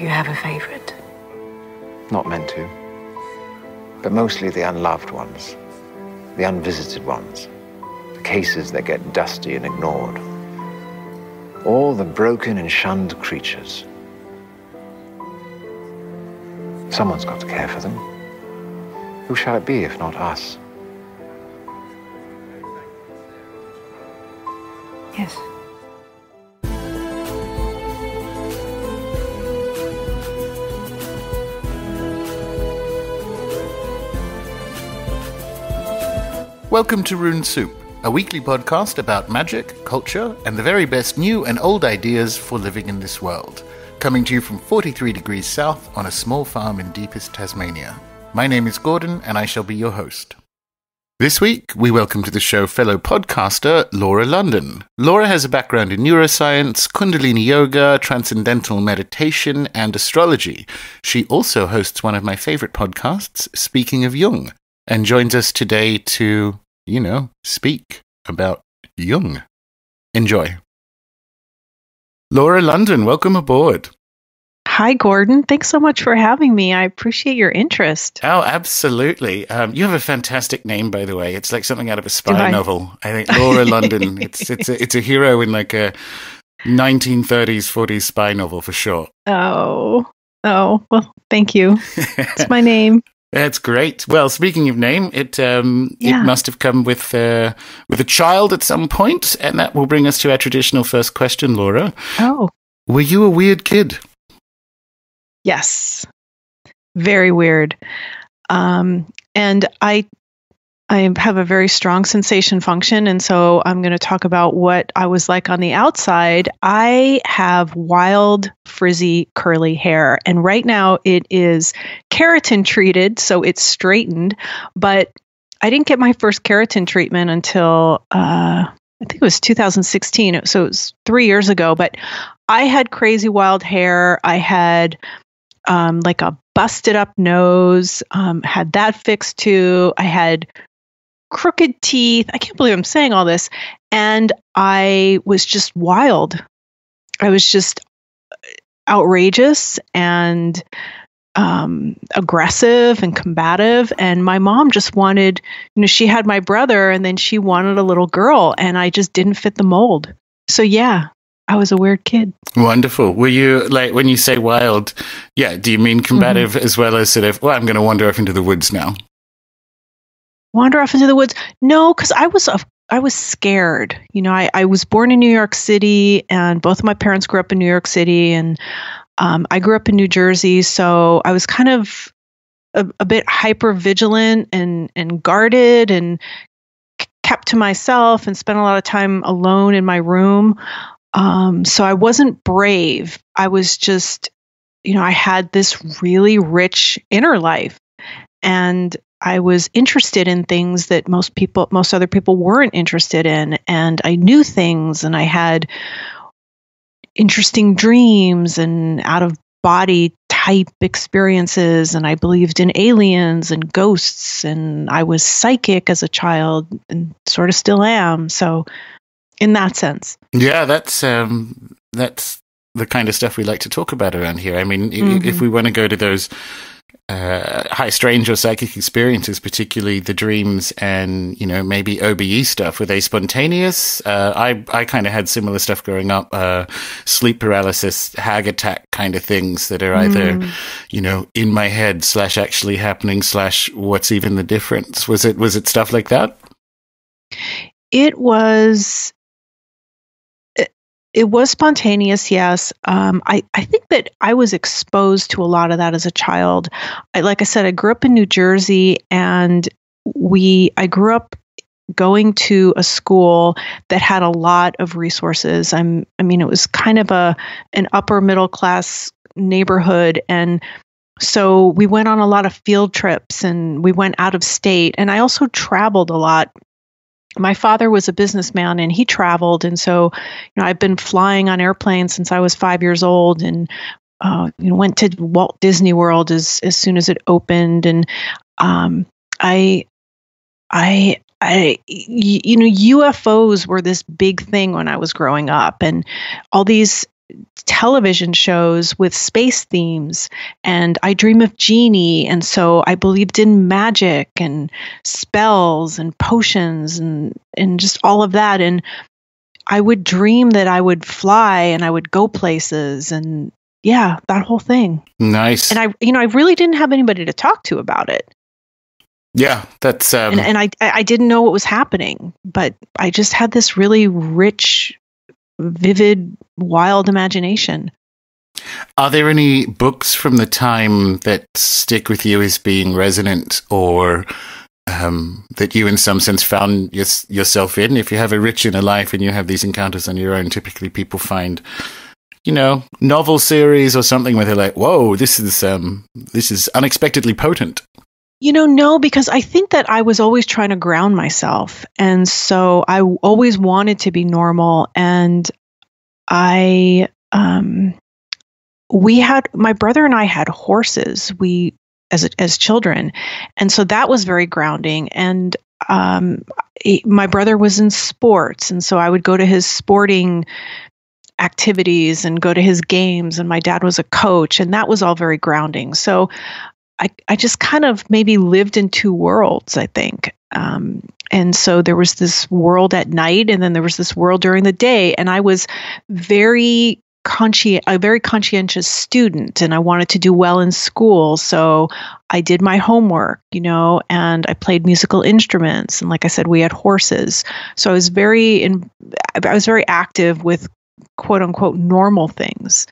Do you have a favorite? Not meant to. But mostly the unloved ones, the unvisited ones, the cases that get dusty and ignored. All the broken and shunned creatures. Someone's got to care for them. Who shall it be if not us? Yes. Welcome to Rune Soup, a weekly podcast about magic, culture, and the very best new and old ideas for living in this world. Coming to you from 43 degrees south on a small farm in deepest Tasmania. My name is Gordon, and I shall be your host. This week, we welcome to the show fellow podcaster Laura London. Laura has a background in neuroscience, Kundalini yoga, transcendental meditation, and astrology. She also hosts one of my favorite podcasts, Speaking of Jung, and joins us today to, you know, speak about Jung. Enjoy. Laura London, welcome aboard. Hi, Gordon. Thanks so much for having me. I appreciate your interest. Oh, absolutely. Um, you have a fantastic name, by the way. It's like something out of a spy I? novel. I think Laura London. It's it's a, it's a hero in like a 1930s 40s spy novel for sure. Oh, oh, well, thank you. It's my name. That's great. Well, speaking of name, it um, Yeah. it must have come with uh, with a child at some point, and that will bring us to our traditional first question, Laura. Oh, Were you a weird kid? yes. Very weird. Um, and I I have a very strong sensation function, and so I'm going to talk about what I was like on the outside. I have wild, frizzy, curly hair, and right now it is keratin treated, so it's straightened. But I didn't get my first keratin treatment until uh, I think it was 2016, so it was three years ago. But I had crazy wild hair. I had um, like a busted up nose, um, had that fixed too. I had crooked teeth. I can't believe I'm saying all this. And I was just wild. I was just outrageous and um, aggressive and combative. And my mom just wanted, you know, she had my brother and then she wanted a little girl, and I just didn't fit the mold. So, yeah, I was a weird kid. Wonderful. Were you like when you say wild? Yeah. Do you mean combative as well as sort of? Well, I'm going to wander off into the woods now. Wander off into the woods. No because i was i was scared. You know I, I was born in new york city and both of my parents grew up in new york city and um, i grew up in new jersey so i was kind of a, a bit hyper vigilant and and guarded and kept to myself and spent a lot of time alone in my room. Um, so i wasn't brave. I was just you know i had this really rich inner life. And I was interested in things that most people, most other people weren't interested in. And I knew things and I had interesting dreams and out of body type experiences. And I believed in aliens and ghosts. And I was psychic as a child and sort of still am. So, in that sense. Yeah, that's um, that's the kind of stuff we like to talk about around here. I mean, i Mhm. if we want to go to those uh, high strange or psychic experiences, particularly the dreams and you know maybe OBE stuff, were they spontaneous? Uh, I I kind of had similar stuff growing up, uh, sleep paralysis, hag attack kind of things that are either Mm. you know in my head slash actually happening slash what's even the difference? Was it was it stuff like that? It was it, was spontaneous, yes. Um, I, I think that I was exposed to a lot of that as a child. I, like I said, I grew up in New Jersey, and we I grew up going to a school that had a lot of resources. I'm I mean, it was kind of a an upper middle class neighborhood, and so we went on a lot of field trips, and we went out of state, and I also traveled a lot my father was a businessman and he traveled. And so you know i've been flying on airplanes since i was five years old and uh, you know went to walt disney world as as soon as it opened. And um, i i I, you know, UFOs were this big thing when I was growing up, and all these television shows with space themes and I dream of Jeannie and so I believed in magic and spells and potions and and just all of that and I would dream that I would fly and I would go places and yeah, that whole thing. Nice. And I you know I really didn't have anybody to talk to about it. Yeah, that's um... and, and I I didn't know what was happening, but I just had this really rich vivid, wild imagination. Are there any books from the time that stick with you as being resonant or um, that you, in some sense, found your, yourself in? If you have a rich inner life and you have these encounters on your own, typically people find, you know, novel series or something where they're like, "Whoa, this is um, this is unexpectedly potent." You know, no, because I think that I was always trying to ground myself. And so I always wanted to be normal. And I, um, we had, my brother and I had horses. We, as, as children. And so that was very grounding. And, um, my brother was in sports. And so I would go to his sporting activities and go to his games and my dad was a coach and that was all very grounding so I, I just kind of maybe lived in two worlds, I think. Um, and so there was this world at night, and then there was this world during the day. And I was very conscien- a very conscientious student, and I wanted to do well in school. So I did my homework, you know, and I played musical instruments. And like I said, we had horses. So I was very in, I was very active with quote unquote normal things.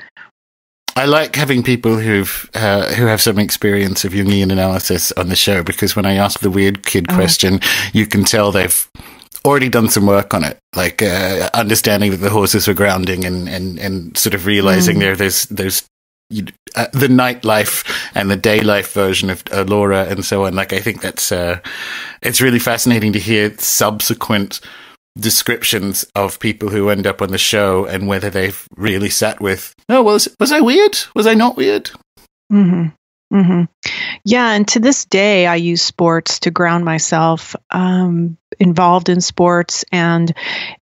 I like having people who've uh, who have some experience of Jungian analysis on the show because when I ask the weird kid oh. question, you can tell they've already done some work on it, like uh, understanding that the horses were grounding and and and sort of realizing mm. there there's there's you, uh, the nightlife and the day life version of uh, Laura and so on. Like I think that's uh, it's really fascinating to hear subsequent descriptions of people who end up on the show and whether they've really sat with, oh, was was I weird? Was I not weird? Mm-hmm. Mm-hmm. Yeah, and to this day, I use sports to ground myself. Um, involved in sports, and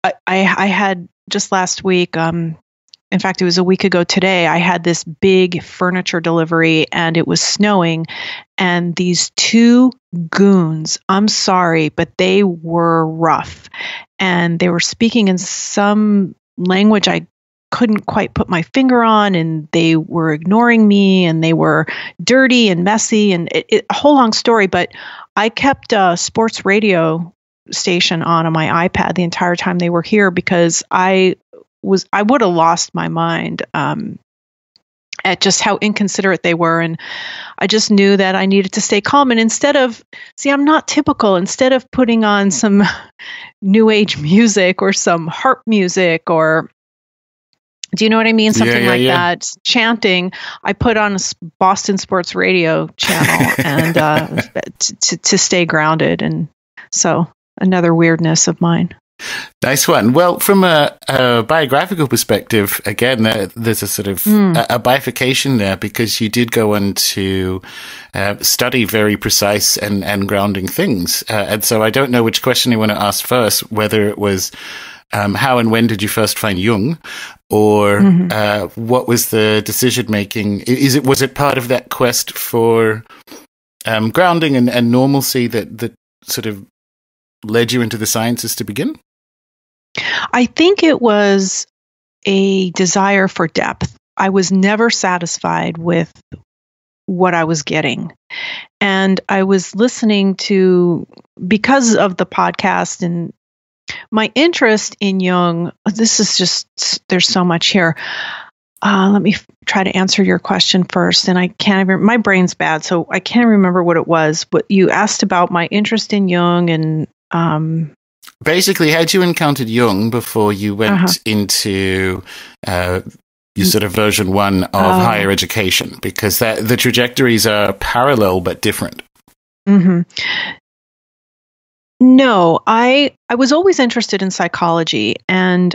I, I, I had just last week. Um, in fact, it was a week ago today. I had this big furniture delivery, and it was snowing, and these two goons. I'm sorry, but they were rough, and they were speaking in some language I couldn't quite put my finger on and they were ignoring me and they were dirty and messy and it, it, a whole long story but i kept a sports radio station on on my ipad the entire time they were here because i was i would have lost my mind um, at just how inconsiderate they were and i just knew that i needed to stay calm and instead of see i'm not typical instead of putting on some new age music or some harp music or do you know what I mean? Something yeah, yeah, like yeah. that. Chanting. I put on a Boston Sports Radio channel and uh, to to stay grounded, and so another weirdness of mine. Nice one. Well, from a, a biographical perspective, again, uh, there's a sort of mm. a, a, bifurcation there because you did go on to uh, study very precise and, and grounding things. Uh, and so I don't know which question you want to ask first, whether it was um, how and when did you first find Jung, or mm-hmm. uh, what was the decision making? Is it was it part of that quest for um, grounding and, and normalcy that that sort of led you into the sciences to begin? I think it was a desire for depth. I was never satisfied with what I was getting. And I was listening to, because of the podcast and my interest in Jung, this is just, there's so much here. Uh, let me f- try to answer your question first. And I can't even, my brain's bad, so I can't remember what it was. But you asked about my interest in Jung and. Um, Basically, had you encountered Jung before you went uh-huh. into uh, your sort of version one of uh, higher education? Because that, the trajectories are parallel but different. Mm-hmm. No, I I was always interested in psychology and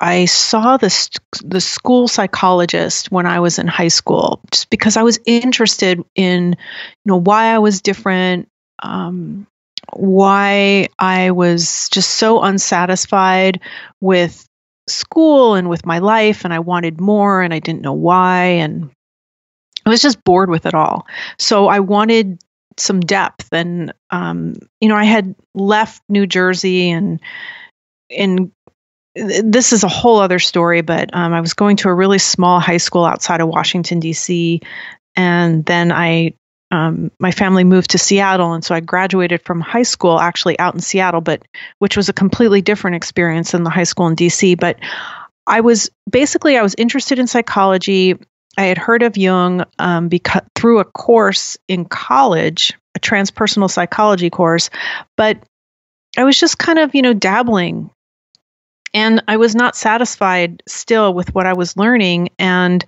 I saw the the school psychologist when I was in high school just because I was interested in you know why I was different um, why I was just so unsatisfied with school and with my life, and I wanted more and I didn't know why. And I was just bored with it all. So I wanted some depth. And, um, you know, I had left New Jersey and, in this is a whole other story, but um, I was going to a really small high school outside of Washington, D.C. And then I um, my family moved to Seattle, and so I graduated from high school actually out in Seattle, but which was a completely different experience than the high school in DC. But I was basically I was interested in psychology. I had heard of Jung um, because through a course in college, a transpersonal psychology course, but I was just kind of you know dabbling, and I was not satisfied still with what I was learning, and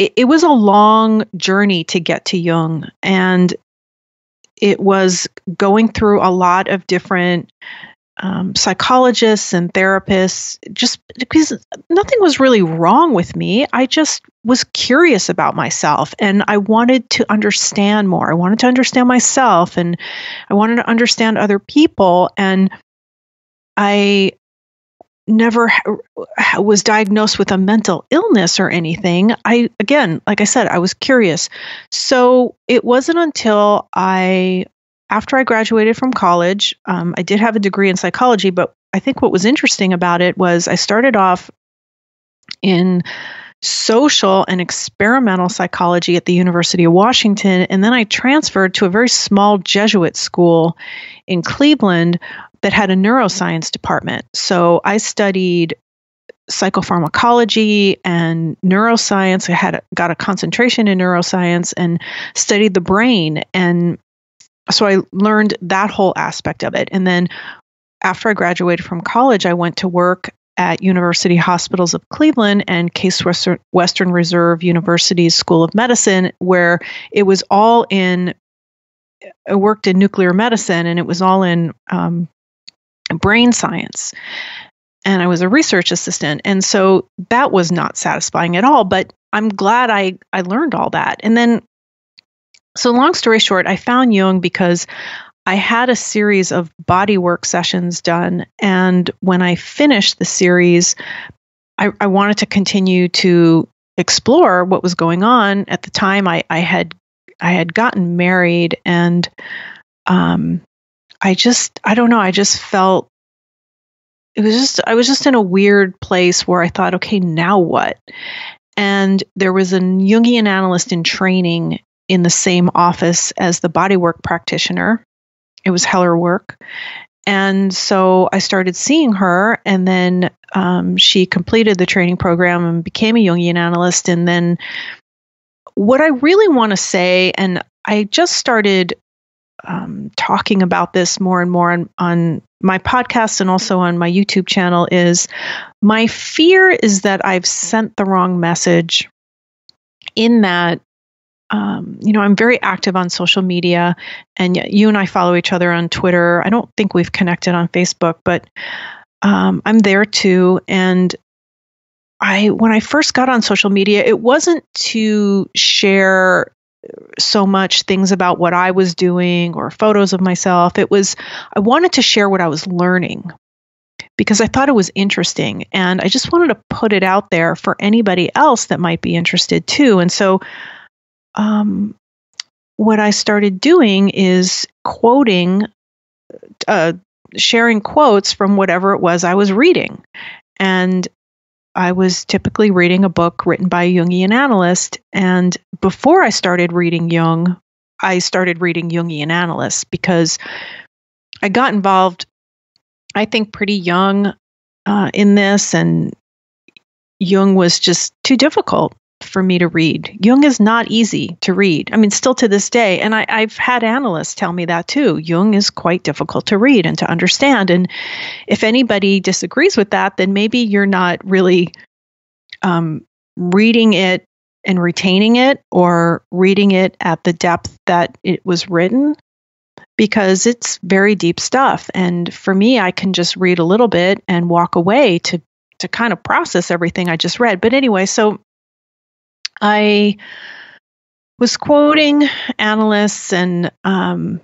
it, it was a long journey to get to Jung. And it was going through a lot of different um, psychologists and therapists just because nothing was really wrong with me. I just was curious about myself and I wanted to understand more. I wanted to understand myself and I wanted to understand other people. And I never was diagnosed with a mental illness or anything. I, again, like I said, I was curious. So it wasn't until I, after I graduated from college, um, I did have a degree in psychology, but I think what was interesting about it was I started off in social and experimental psychology at the University of Washington. And then I transferred to a very small Jesuit school in Cleveland that had a neuroscience department. So I studied psychopharmacology and neuroscience. I had got a concentration in neuroscience and studied the brain and so I learned that whole aspect of it. And then after I graduated from college, I went to work at University Hospitals of Cleveland and Case Western Reserve University's School of Medicine, where it was all in. I worked in nuclear medicine, and it was all in um, brain science and I was a research assistant. And so that was not satisfying at all, but I'm glad I, I learned all that. And then, so long story short, I found Jung because I had a series of body work sessions done. And when I finished the series, I, I wanted to continue to explore what was going on. At the time, I, I had I had gotten married and um, I just, I don't know, I just felt it was just, I was just in a weird place where I thought, okay, now what? And there was a Jungian analyst in training in the same office as the bodywork practitioner. It was Heller work. And so I started seeing her, and then um, she completed the training program and became a Jungian analyst. And then what I really want to say, and I just started um, talking about this more and more on, on my podcast and also on my YouTube channel is my fear is that I've sent the wrong message in that um, you know, I'm very active on social media, and you and I follow each other on Twitter. I don't think we've connected on Facebook, but um, I'm there too. And I, when I first got on social media, it wasn't to share so much things about what I was doing or photos of myself. It was, I wanted to share what I was learning because I thought it was interesting. And I just wanted to put it out there for anybody else that might be interested too. And so, um, what I started doing is quoting, uh, sharing quotes from whatever it was I was reading. And I was typically reading a book written by a Jungian analyst. And before I started reading Jung, I started reading Jungian analysts because I got involved, I think, pretty young uh, in this. And Jung was just too difficult for me to read. Jung is not easy to read. I mean, still to this day, and I, have had analysts tell me that too. Jung is quite difficult to read and to understand. And if anybody disagrees with that, then maybe you're not really um, reading it and retaining it or reading it at the depth that it was written because it's very deep stuff. And for me, I can just read a little bit and walk away to to kind of process everything I just read. But anyway, so I was quoting analysts, and um,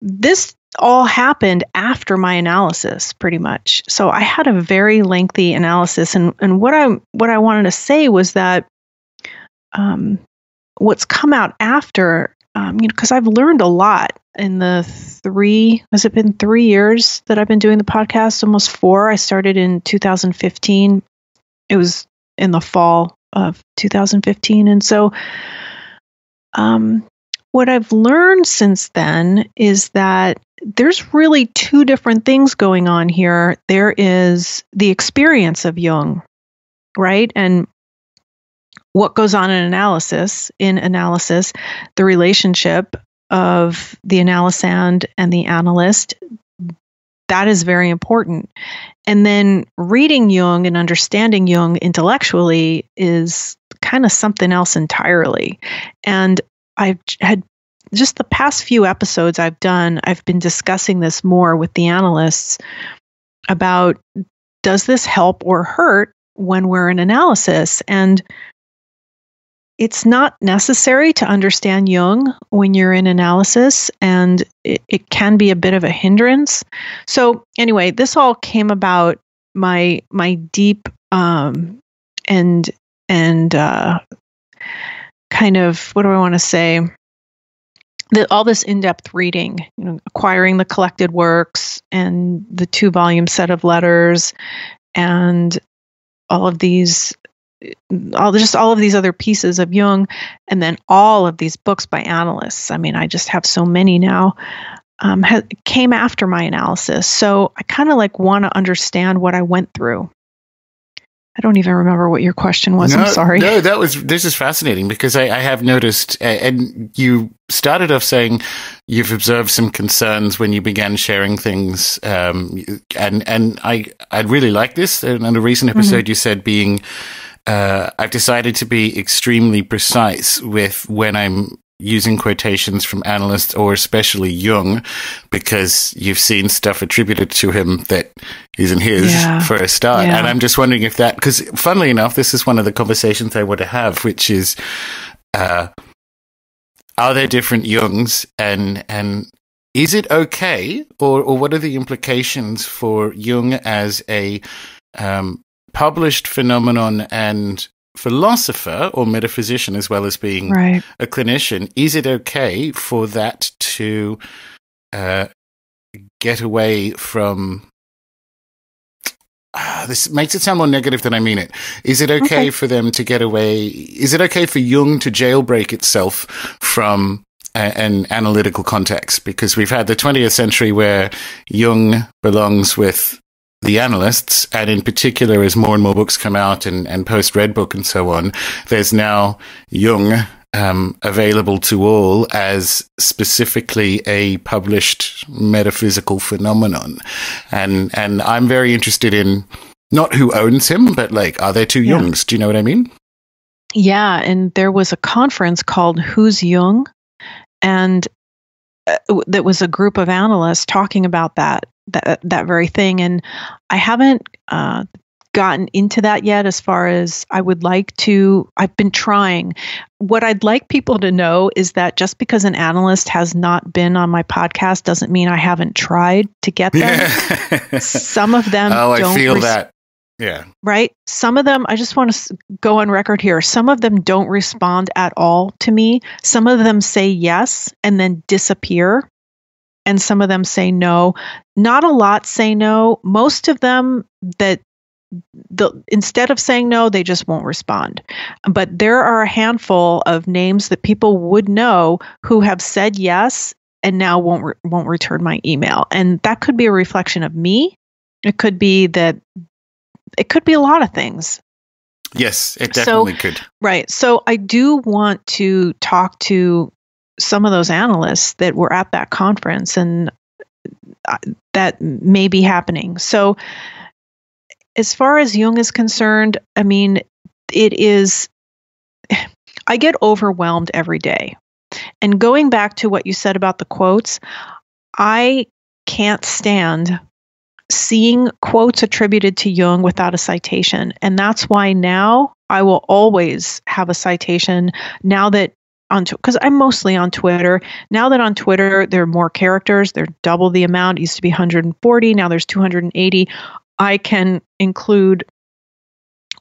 this all happened after my analysis pretty much. So i had a very lengthy analysis and and what i what i wanted to say was that um, what's come out after um, you know because i've learned a lot in the three has it been three years that i've been doing the podcast? Almost four. I started in 2015 it was in the fall of 2015 and so um, what I've learned since then is that there's really two different things going on here. There is the experience of Jung, right? And what goes on in analysis, in analysis, the relationship of the analysand and the analyst, that is very important. And then reading Jung and understanding Jung intellectually is kind of something else entirely. And I've had just the past few episodes I've done, I've been discussing this more with the analysts about does this help or hurt when we're in analysis? And it's not necessary to understand Jung when you're in analysis, and it, it, can be a bit of a hindrance. So, anyway, this all came about my my deep um, and and uh, kind of what do I want to say? The, all this in-depth reading, you know, acquiring the collected works and the two-volume set of letters, and all of these, all just all of these other pieces of Jung, and then all of these books by analysts. I mean, I just have so many now. Um, ha- came after my analysis, so I kind of like want to understand what I went through I don't even remember what your question was. No, I'm sorry. No, that was this is fascinating because I, I, have noticed, and you started off saying you've observed some concerns when you began sharing things, um, and and I I really like this. And on a recent mm-hmm. episode, mm-hmm. you said being. Uh, I've decided to be extremely precise with when I'm using quotations from analysts or especially Jung because you've seen stuff attributed to him that isn't his yeah. for a start. Yeah. And I'm just wondering if that, because funnily enough, this is one of the conversations I want to have, which is, uh, are there different Jungs and, and is it okay or, or what are the implications for Jung as a, um, published phenomenon and philosopher or metaphysician as well as being right. a clinician, is it okay for that to uh, get away from? Uh, this makes it sound more negative than I mean it. Is it okay, okay for them to get away? Is it okay for Jung to jailbreak itself from an analytical context because we've had the 20th century where Jung belongs with the analysts, and in particular, as more and more books come out and, and post Red Book and so on, there's now Jung um, available to all as specifically a published metaphysical phenomenon, and and I'm very interested in not who owns him, but like, are there two yeah. Jungs? Do you know what I mean? Yeah, and there was a conference called Who's Jung, and uh, that was a group of analysts talking about that that that very thing. And I haven't uh, gotten into that yet as far as I would like to. I've been trying. What I'd like people to know is that just because an analyst has not been on my podcast doesn't mean I haven't tried to get them. Yeah. Some of them. Oh, I feel res- that. Yeah. Right? Some of them, I just want to go on record here. Some of them don't respond at all to me. Some of them say yes and then disappear and some of them say no. Not a lot say no. Most of them that the instead of saying no, they just won't respond. But there are a handful of names that people would know who have said yes and now won't re- won't return my email. And that could be a reflection of me. It could be that it could be a lot of things. Yes, it definitely so, could. Right. So I do want to talk to some of those analysts that were at that conference and uh, that may be happening. So, as far as Jung is concerned, I mean, it is, I get overwhelmed every day. And going back to what you said about the quotes, I can't stand seeing quotes attributed to Jung without a citation. And that's why now I will always have a citation now that on because I'm mostly on Twitter. Now that on Twitter there are more characters, they're double the amount. It used to be 140, now there's 280. I can include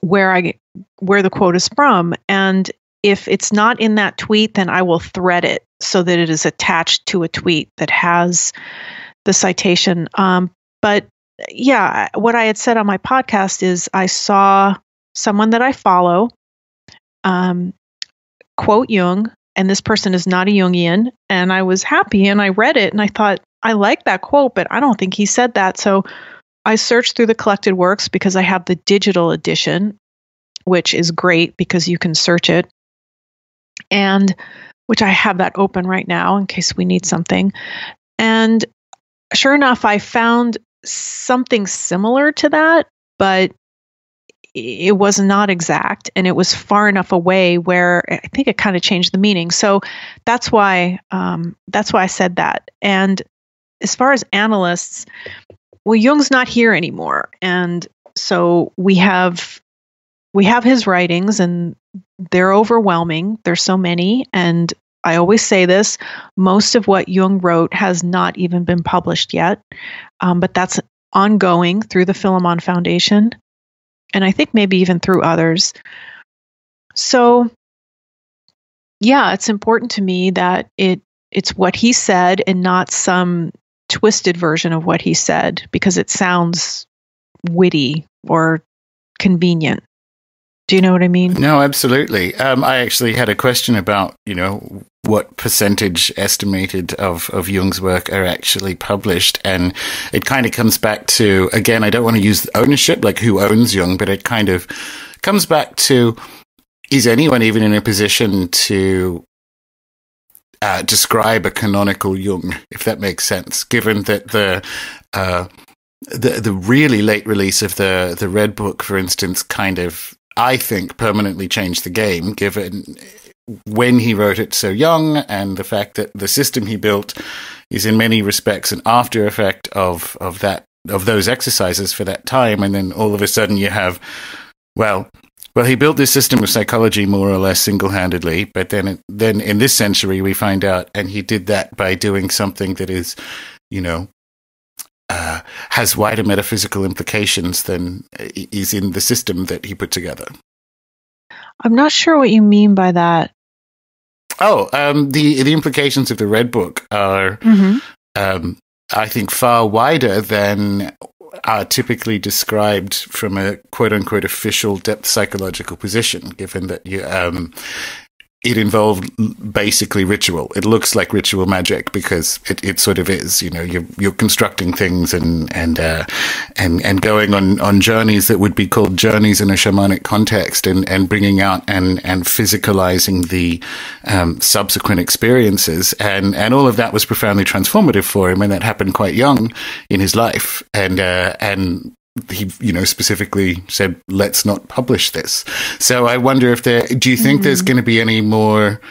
where I where the quote is from, and if it's not in that tweet, then I will thread it so that it is attached to a tweet that has the citation. Um, but yeah, what I had said on my podcast is I saw someone that I follow um, quote Jung, and this person is not a Jungian. And I was happy and I read it and I thought, I like that quote, but I don't think he said that. So I searched through the collected works because I have the digital edition, which is great because you can search it. And which I have that open right now in case we need something. And sure enough, I found something similar to that, but it was not exact and it was far enough away where I think it kind of changed the meaning. So that's why um, that's why I said that. And as far as analysts, well, Jung's not here anymore, and so we have we have his writings, and they're overwhelming. There's so many, and I always say this: most of what Jung wrote has not even been published yet, um, but that's ongoing through the Philemon Foundation and I think maybe even through others. So, yeah, it's important to me that it it's what he said and not some twisted version of what he said because it sounds witty or convenient. Do you know what I mean? No, absolutely. Um, I actually had a question about, you know, what percentage estimated of, of Jung's work are actually published. And it kind of comes back to, again, I don't want to use ownership, like who owns Jung, but it kind of comes back to, is anyone even in a position to uh, describe a canonical Jung, if that makes sense, given that the, uh, the the really late release of the the red book, for instance, kind of I think, permanently changed the game, given when he wrote it so young and the fact that the system he built is in many respects an after effect of, of that of those exercises for that time and then all of a sudden you have well well he built this system of psychology more or less single-handedly but then then in this century we find out and he did that by doing something that is you know uh, has wider metaphysical implications than is in the system that he put together. I'm not sure what you mean by that. Oh, um, the the implications of the Red Book are, mm-hmm. um, I think, far wider than are typically described from a quote unquote official depth psychological position, given that you, um, it involved basically ritual. It looks like ritual magic because it, it sort of is. You know, you're you're constructing things and and uh, and and going on, on journeys that would be called journeys in a shamanic context, and, and bringing out and and physicalizing the um, subsequent experiences, and and all of that was profoundly transformative for him, and that happened quite young in his life, and uh, and he, you know, specifically said, let's not publish this. So I wonder if there, do you think mm-hmm. there's going to be any more?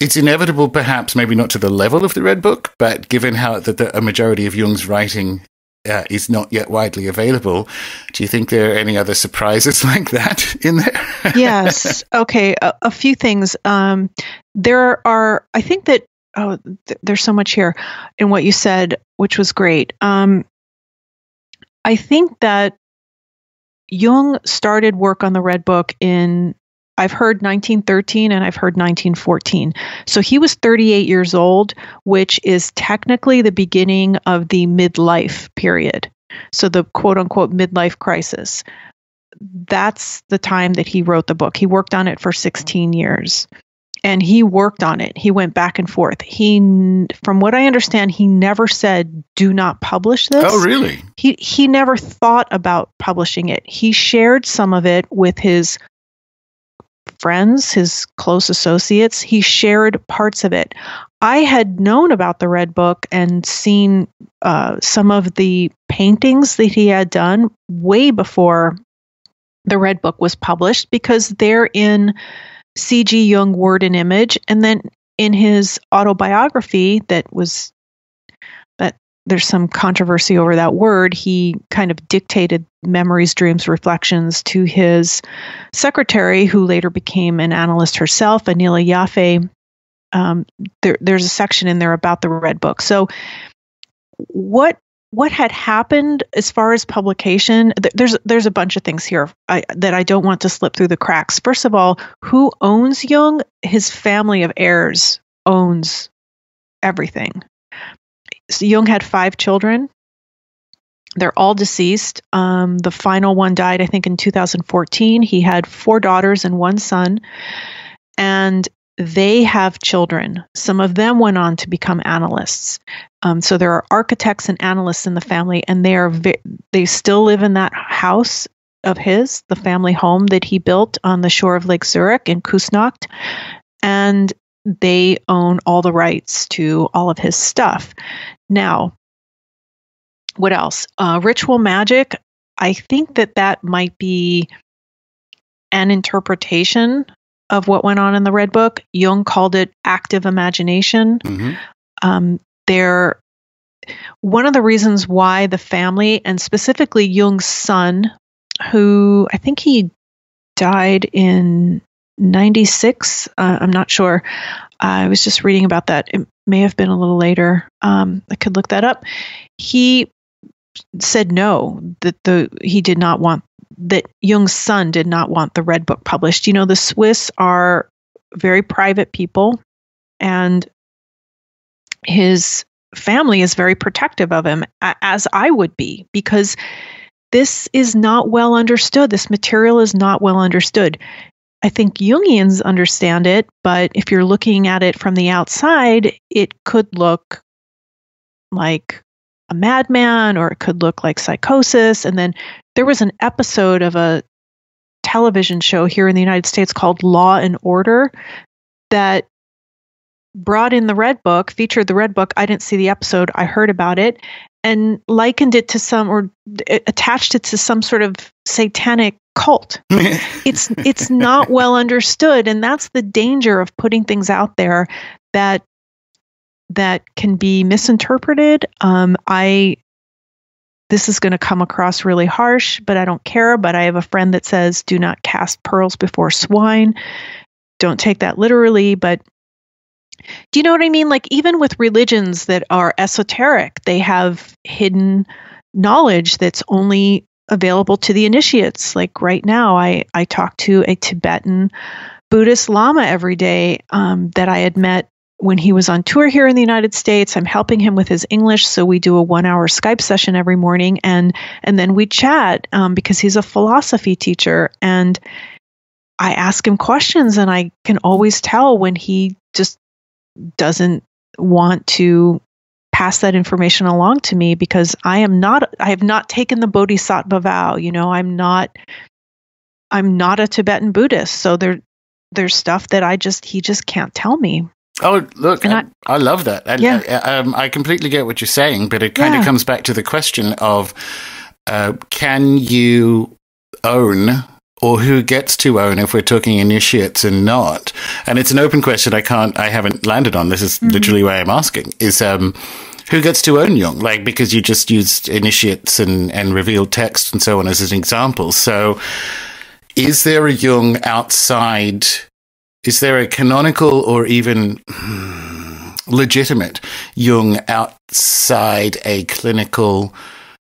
It's inevitable, perhaps, maybe not to the level of the Red Book, but given how that a majority of Jung's writing uh, is not yet widely available, do you think there are any other surprises like that in there? yes. Okay. A, a few things. Um, there are, I think that, oh, th- there's so much here in what you said, which was great. Um, I think that Jung started work on the Red Book in, I've heard 1913 and I've heard 1914. So he was 38 years old, which is technically the beginning of the midlife period. So the quote unquote midlife crisis. That's the time that he wrote the book. He worked on it for 16 years and he worked on it. He went back and forth. He, from what I understand, he never said, "Do not publish this." Oh, really? He he never thought about publishing it. He shared some of it with his friends, his close associates. He shared parts of it. I had known about the Red Book and seen uh, some of the paintings that he had done way before the Red Book was published because they're in C.G. Jung Word and Image. And then in his autobiography, that was that there's some controversy over that word, he kind of dictated memories, dreams, reflections to his secretary, who later became an analyst herself, Aniela Jaffé. um, there, there's a section in there about the Red Book. So, what what had happened as far as publication there's there's a bunch of things here I, that I don't want to slip through the cracks. First of all, who owns Jung? His family of heirs owns everything. So Jung had five children. They're all deceased. Um, the final one died, I think, in 2014. He had four daughters and one son, and they have children. Some of them went on to become analysts. Um, so there are architects and analysts in the family, and they are vi- they still live in that house of his, the family home that he built on the shore of Lake Zurich in Kusnacht, and they own all the rights to all of his stuff. Now, what else? Uh, ritual magic. I think that that might be an interpretation of what went on in the Red Book. Jung called it active imagination. Mm-hmm. Um, there, one of the reasons why the family, and specifically Jung's son, who I think he died in 96, uh, I'm not sure. I was just reading about that. It may have been a little later. Um, I could look that up. He said no that the he did not want that Jung's son did not want the Red Book published. You know, the Swiss are very private people, and his family is very protective of him, as I would be, because this is not well understood. This material is not well understood. I think Jungians understand it, but if you're looking at it from the outside, it could look like a madman or it could look like psychosis. And then there was an episode of a television show here in the United States called Law and Order that brought in the Red Book, featured the Red Book. I didn't see the episode, I heard about it, and likened it to some or attached it to some sort of satanic cult. it's it's not well understood and that's the danger of putting things out there that that can be misinterpreted. Um, I this is going to come across really harsh, but I don't care. But I have a friend that says, do not cast pearls before swine. Don't take that literally, but do you know what I mean? Like, even with religions that are esoteric, they have hidden knowledge that's only available to the initiates. Like, right now, I, I talk to a Tibetan Buddhist Lama every day um, that I had met when he was on tour here in the United States, I'm helping him with his English, so we do a one-hour Skype session every morning, and and then we chat um, because he's a philosophy teacher, and I ask him questions, and I can always tell when he just doesn't want to pass that information along to me because I am not I have not taken the bodhisattva vow. You know, I'm not I'm not a Tibetan Buddhist, so there there's stuff that I just he just can't tell me. Oh, look, I, I, love that. And, yeah. I, um, I completely get what you're saying, but it kind yeah. of comes back to the question of uh, can you own or who gets to own if we're talking initiates and not? And it's an open question I can't, I haven't landed on. This is mm-hmm. literally why I'm asking is, um, who gets to own Jung? Like, because you just used initiates and, and revealed text and so on as an example. So is there a Jung outside is there a canonical or even hmm, legitimate Jung outside a clinical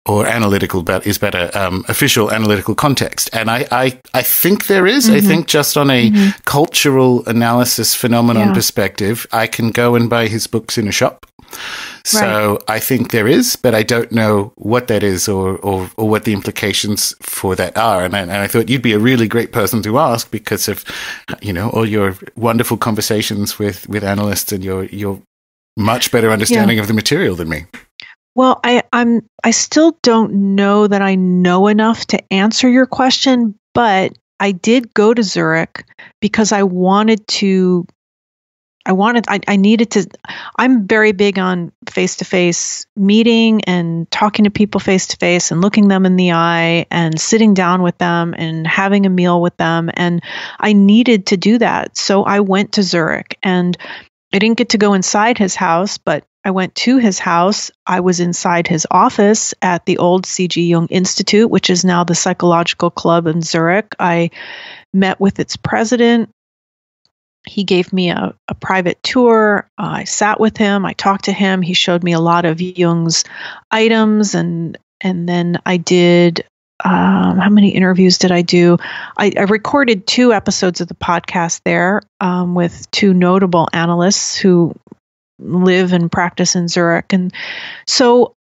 or analytical but is better um, official analytical context and I, I, I think there is. Mm-hmm. I think just on a mm-hmm. cultural analysis phenomenon yeah. perspective I can go and buy his books in a shop so right. I think there is, but I don't know what that is or, or, or what the implications for that are. And I, and I, thought you'd be a really great person to ask because of, you know, all your wonderful conversations with, with analysts and your, your much better understanding yeah. of the material than me. Well, I, I'm I still don't know that I know enough to answer your question, but I did go to Zurich because I wanted to I wanted, I, I needed to, I'm very big on face to face meeting and talking to people face to face and looking them in the eye and sitting down with them and having a meal with them. And I needed to do that. So I went to Zurich and I didn't get to go inside his house, but I went to his house. I was inside his office at the old C.G. Jung Institute, which is now the Psychological Club in Zurich. I met with its president he gave me a, a private tour. Uh, I sat with him. I talked to him. He showed me a lot of Jung's items, and and then I did. Um, how many interviews did I do? I, I, recorded two episodes of the podcast there um, with two notable analysts who live and practice in Zurich, and so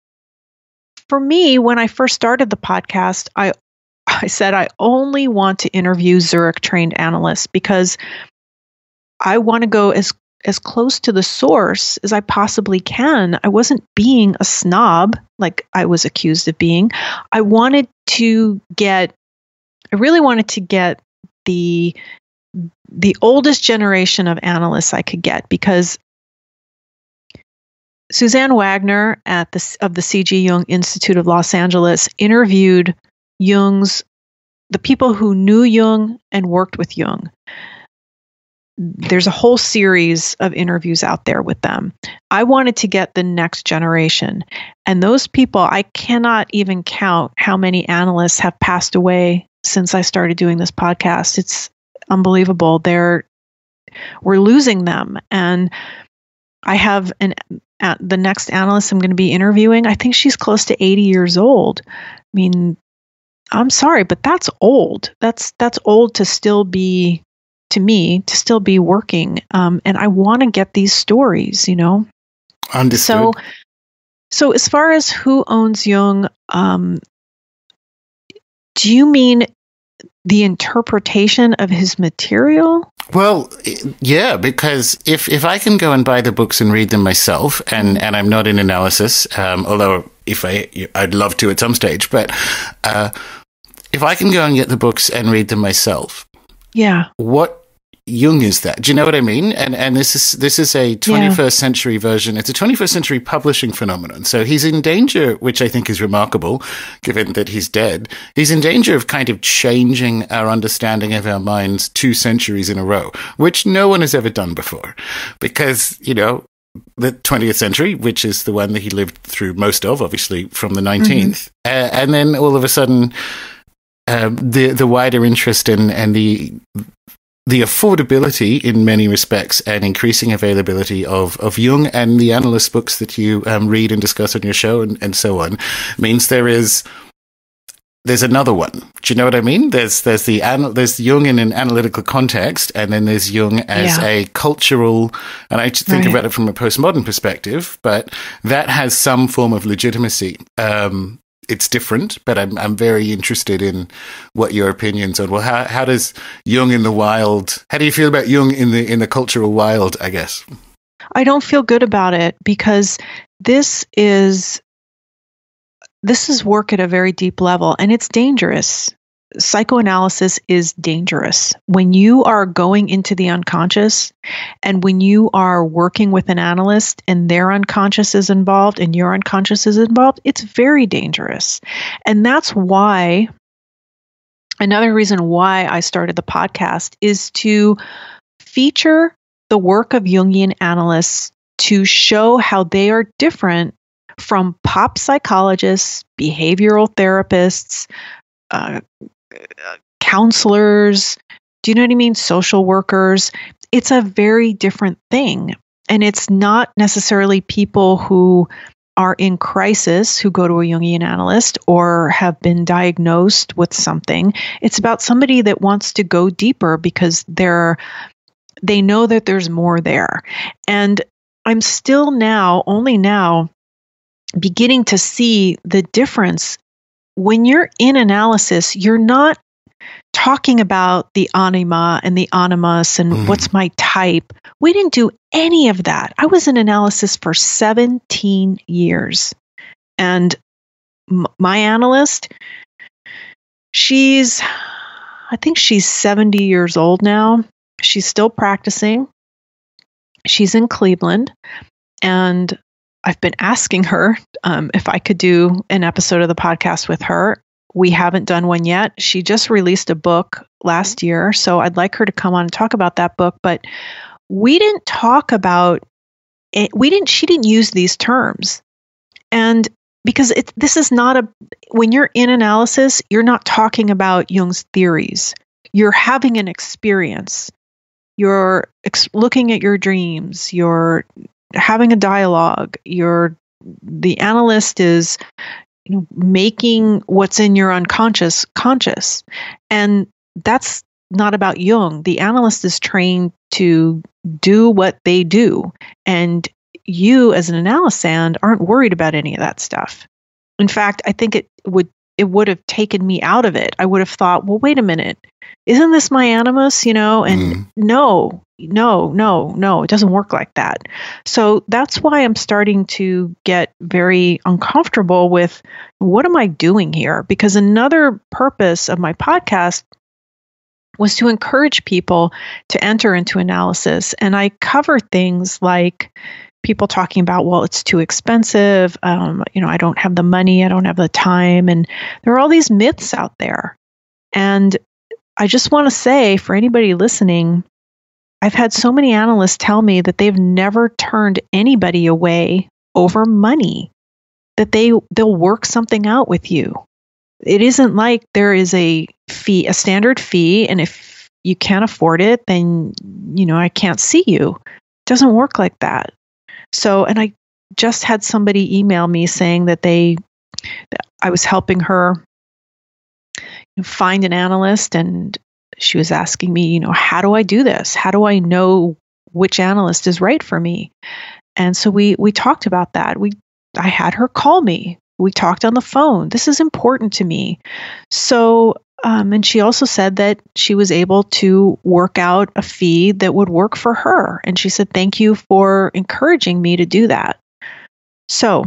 for me, when I first started the podcast, I I said I only want to interview Zurich trained analysts because I want to go as as close to the source as I possibly can. I wasn't being a snob like I was accused of being. I wanted to get I really wanted to get the the oldest generation of analysts I could get because Suzanne Wagner at the of the CG Jung Institute of Los Angeles interviewed Jung's the people who knew Jung and worked with Jung there's a whole series of interviews out there with them. I wanted to get the next generation. And those people, I cannot even count how many analysts have passed away since I started doing this podcast. It's unbelievable. They're we're losing them and I have an the next analyst I'm going to be interviewing. I think she's close to 80 years old. I mean, I'm sorry, but that's old. That's that's old to still be to me to still be working. Um, and I want to get these stories, you know? Understood. So, so as far as who owns Jung, um, do you mean the interpretation of his material? Well, yeah, because if if I can go and buy the books and read them myself, and and I'm not in analysis, um, although if I I'd love to at some stage, but uh, if I can go and get the books and read them myself, yeah, what Jung is that? Do you know what I mean? And and this is this is a 21st yeah. century version. It's a 21st century publishing phenomenon. So he's in danger, which I think is remarkable, given that he's dead. He's in danger of kind of changing our understanding of our minds two centuries in a row, which no one has ever done before, because you know the 20th century, which is the one that he lived through most of, obviously from the 19th, mm-hmm. uh, and then all of a sudden. Um, the the wider interest in and the the affordability in many respects and increasing availability of, of Jung and the analyst books that you um, read and discuss on your show and, and so on means there is there's another one. Do you know what I mean? There's there's the there's Jung in an analytical context, and then there's Jung as yeah. a cultural. And I think right. about it from a postmodern perspective, but that has some form of legitimacy um, it's different, but I'm I'm very interested in what your opinions on. Well, how how does Jung in the wild? How do you feel about Jung in the in the cultural wild? I guess. I don't feel good about it because this is this is work at a very deep level and it's dangerous psychoanalysis is dangerous. When you are going into the unconscious and when you are working with an analyst and their unconscious is involved and your unconscious is involved, it's very dangerous. And that's why another reason why I started the podcast is to feature the work of Jungian analysts to show how they are different from pop psychologists, behavioral therapists, uh, counselors, do you know what I mean? Social workers. It's a very different thing. And it's not necessarily people who are in crisis who go to a Jungian analyst or have been diagnosed with something. It's about somebody that wants to go deeper because they're they know that there's more there. And I'm still now, only now, beginning to see the difference when you're in analysis, you're not talking about the anima and the animus and mm. what's my type. We didn't do any of that. I was in analysis for 17 years. And m- my analyst, she's, I think she's 70 years old now. She's still practicing. She's in Cleveland. And I've been asking her um, if I could do an episode of the podcast with her. We haven't done one yet. She just released a book last year, so I'd like her to come on and talk about that book. But we didn't talk about it. We didn't. She didn't use these terms, and because it, this is not a when you're in analysis, you're not talking about Jung's theories. You're having an experience you're ex- looking at your dreams, you're having a dialogue, you're the analyst is making what's in your unconscious conscious. And that's not about Jung. The analyst is trained to do what they do. And you, as an analysand, aren't worried about any of that stuff. In fact, I think it would it would have taken me out of it. I would have thought, well, wait a minute, isn't this my animus? You know, and mm. no, no, no, no, it doesn't work like that. So that's why I'm starting to get very uncomfortable with what am I doing here? Because another purpose of my podcast was to encourage people to enter into analysis. And I cover things like people talking about, well, it's too expensive. Um, you know, I don't have the money, I don't have the time. And there are all these myths out there. And I just want to say for anybody listening, I've had so many analysts tell me that they've never turned anybody away over money, that they they'll work something out with you. It isn't like there is a fee, a standard fee, and if you can't afford it, then you know I can't see you. It doesn't work like that. So, and I just had somebody email me saying that they, I was helping her find an analyst and she was asking me, you know, how do I do this? How do I know which analyst is right for me? And so we we talked about that. We I had her call me. We talked on the phone. This is important to me. So um, and she also said that she was able to work out a fee that would work for her. And she said, Thank you for encouraging me to do that. So,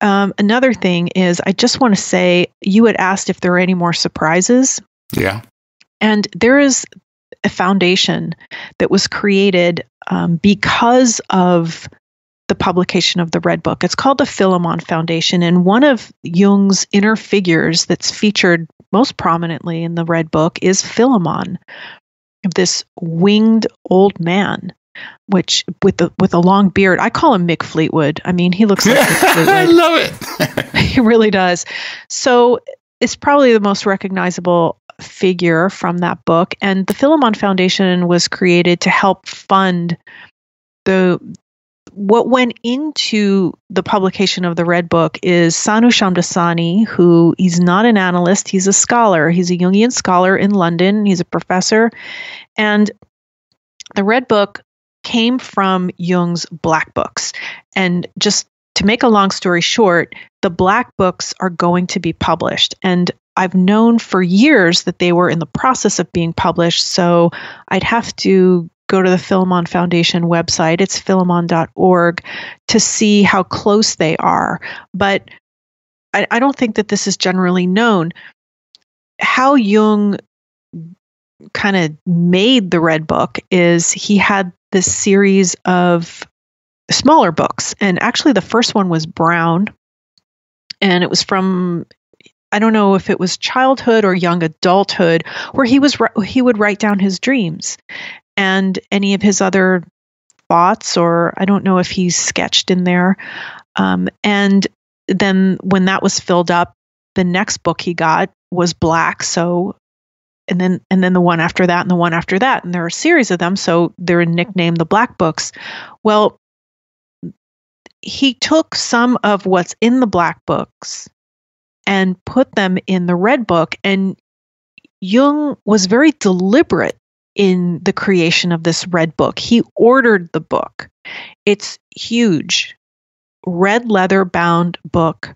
um, another thing is, I just want to say you had asked if there are any more surprises. Yeah. And there is a foundation that was created um, because of the publication of the Red Book. It's called the Philemon Foundation. And one of Jung's inner figures that's featured most prominently in the Red Book is Philemon, this winged old man. Which with the with a long beard, I call him Mick Fleetwood. I mean, he looks like. I love it. he really does. So it's probably the most recognizable figure from that book. And the Philemon Foundation was created to help fund the what went into the publication of the Red Book is Sonu Shamdasani, who he's not an analyst, he's a scholar. He's a Jungian scholar in London, he's a professor. And the Red Book came from Jung's Black Books. And just to make a long story short, the Black Books are going to be published. And I've known for years that they were in the process of being published. So I'd have to go to the Philemon Foundation website. It's philemon.org to see how close they are. But I, I don't think that this is generally known. How Jung kind of made the Red Book is he had this series of smaller books. And actually, the first one was Brown. And it was from I don't know if it was childhood or young adulthood, where he was he would write down his dreams, and any of his other thoughts, or I don't know if he's sketched in there. Um, and then when that was filled up, the next book he got was black. So, and then and then the one after that, and the one after that, and there are a series of them. So they're nicknamed the black books. Well, he took some of what's in the black books and put them in the red book and Jung was very deliberate in the creation of this red book. He ordered the book. It's huge, red leather bound book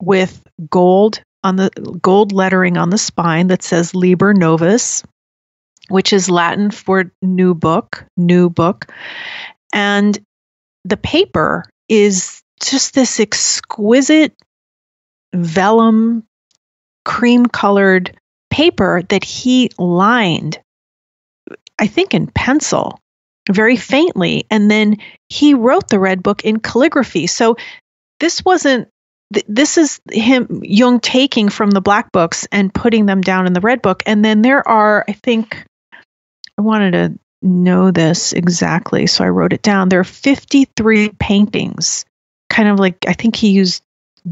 with gold on the gold lettering on the spine that says Liber Novus, which is Latin for new book, new book. And the paper is just this exquisite vellum cream colored paper that he lined I think in pencil, very faintly. And then he wrote the Red Book in calligraphy. So this wasn't, this is him, Jung taking from the Black Books and putting them down in the Red Book. And then there are, I think, I wanted to know this exactly. So I wrote it down. There are 53 paintings, kind of like, I think he used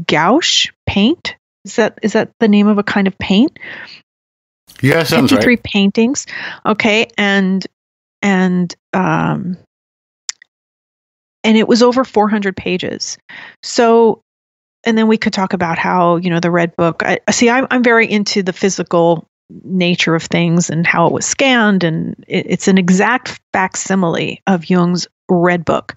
gouache paint. Is that is that the name of a kind of paint? Yeah, sounds 53 right. paintings. Okay. And and um, and it was over 400 pages. So, and then we could talk about how you know the Red Book. I see. I'm I'm very into the physical nature of things and how it was scanned, and it, it's an exact facsimile of Jung's Red Book.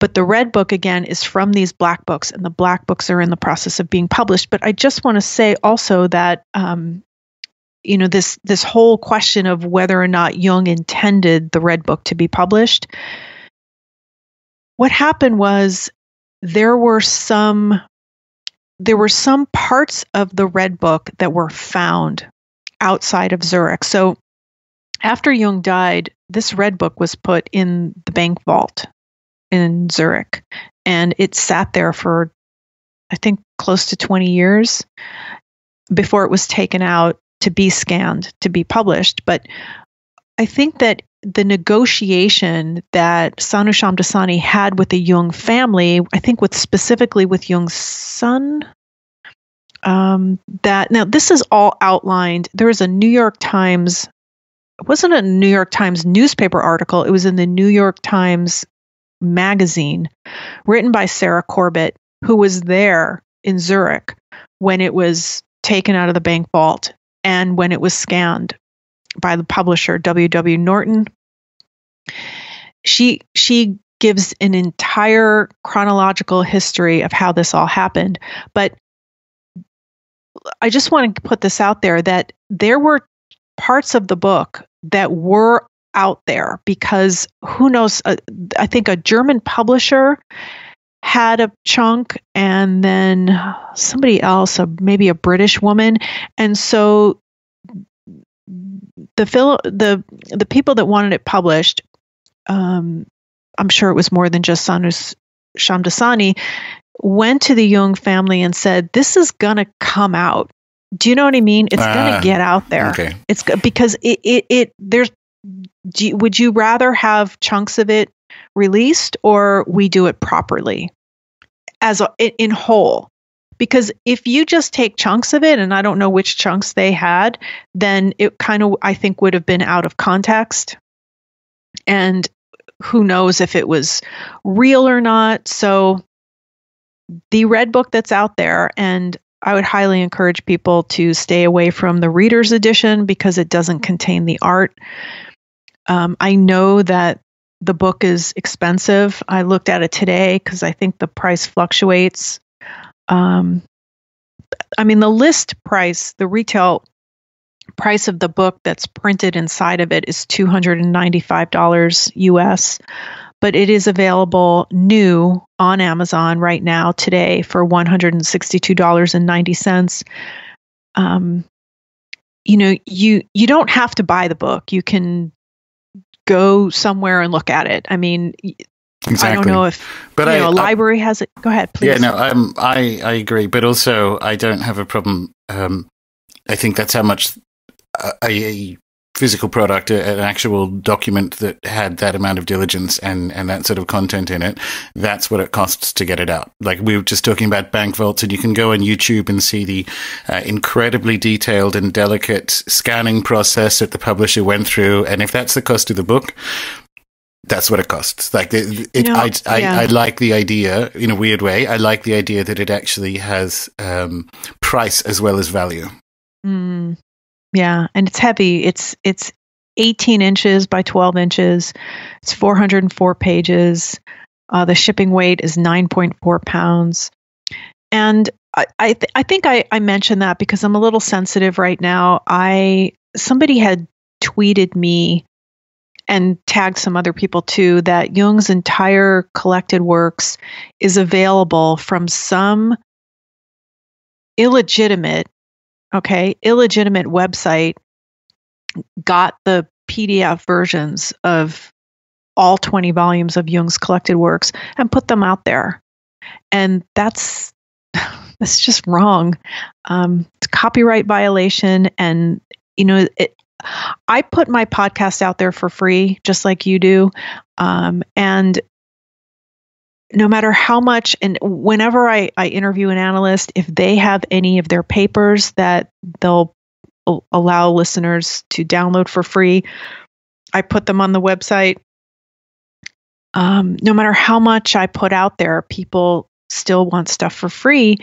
But the Red Book, again, is from these black books, and the black books are in the process of being published. But I just want to say also that, um, you know, this this whole question of whether or not Jung intended the Red Book to be published. What happened was there were some there were some parts of the Red Book that were found outside of Zurich. So after Jung died, this Red Book was put in the bank vault in Zurich, and it sat there for, I think, close to 20 years before it was taken out to be scanned to be published. But I think that the negotiation that Sonu Shamdasani had with the Jung family, I think with specifically with Jung's son, um, that now this is all outlined. There is a New York Times. It wasn't a New York Times newspaper article. It was in the New York Times magazine written by Sara Corbett, who was there in Zurich when it was taken out of the bank vault and when it was scanned by the publisher W.W. Norton. She she gives an entire chronological history of how this all happened, but I just want to put this out there that there were parts of the book that were out there because who knows? Uh, I think a German publisher had a chunk and then somebody else, a, maybe a British woman. And so the the the people that wanted it published, um, I'm sure it was more than just Sanus Shamdasani, went to the Jung family and said, "This is gonna come out." Do you know what I mean? It's uh, gonna ah, get out there. Okay. It's because it it, it there's you, would you rather have chunks of it released or we do it properly as a, in whole? Because if you just take chunks of it, and I don't know which chunks they had, then it kind of, I think, would have been out of context. And who knows if it was real or not. So, the red book that's out there, and I would highly encourage people to stay away from the reader's edition because it doesn't contain the art. Um, I know that the book is expensive. I looked at it today because I think the price fluctuates. Um, I mean, the list price, the retail price of the book that's printed inside of it is $295 US, but it is available new on Amazon right now today for $162.90. Um, you know, you you don't have to buy the book. You can go somewhere and look at it. I mean, Exactly. I don't know if but you I, know, a library has it. Go ahead, please. Yeah, no, um, I I agree, but also I don't have a problem. Um, I think that's how much I, a physical product, an actual document that had that amount of diligence and, and that sort of content in it, that's what it costs to get it out. Like we were just talking about bank vaults, and you can go on YouTube and see the uh, incredibly detailed and delicate scanning process that the publisher went through. And if that's the cost of the book, that's what it costs. Like it, it you know, I, I, yeah. I, like the idea in a weird way. I like the idea that it actually has um, price as well as value. Mm. Yeah, and it's heavy. It's it's 18 inches by 12 inches. It's 404 pages. Uh, the shipping weight is 9.4 pounds. And I I, th- I think I, I mentioned that because I'm a little sensitive right now. I somebody had tweeted me and tagged some other people too that Jung's entire collected works is available from some illegitimate okay, illegitimate website got the PDF versions of all 20 volumes of Jung's collected works and put them out there. And that's that's just wrong. Um, it's copyright violation, and you know, it, I put my podcast out there for free, just like you do, um, and no matter how much and whenever I, I interview an analyst if they have any of their papers that they'll allow listeners to download for free I put them on the website. Um, no matter how much I put out there, people still want stuff for free.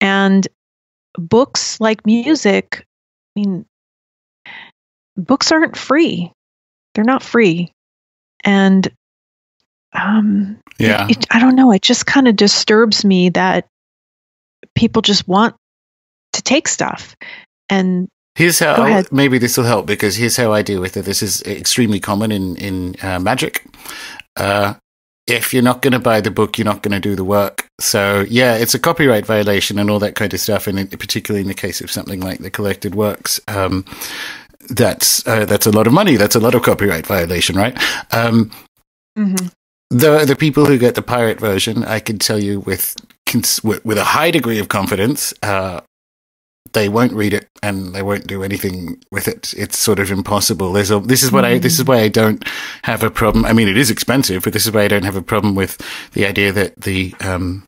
And books like music, I mean, books aren't free. They're not free. And um, Yeah. it, I don't know. It just kind of disturbs me that people just want to take stuff. And Here's how ahead. maybe this will help because here's how I deal with it. This is extremely common in in uh, magic. Uh, if you're not going to buy the book, you're not going to do the work. So yeah, it's a copyright violation and all that kind of stuff. And particularly in the case of something like the collected works, um, that's uh, that's a lot of money. That's a lot of copyright violation, right? Um, the the people who get the pirate version, I can tell you with with, a high degree of confidence, uh, they won't read it and they won't do anything with it. It's sort of impossible. There's a, this is what I this is why I don't have a problem. I mean, it is expensive, but this is why I don't have a problem with the idea that the um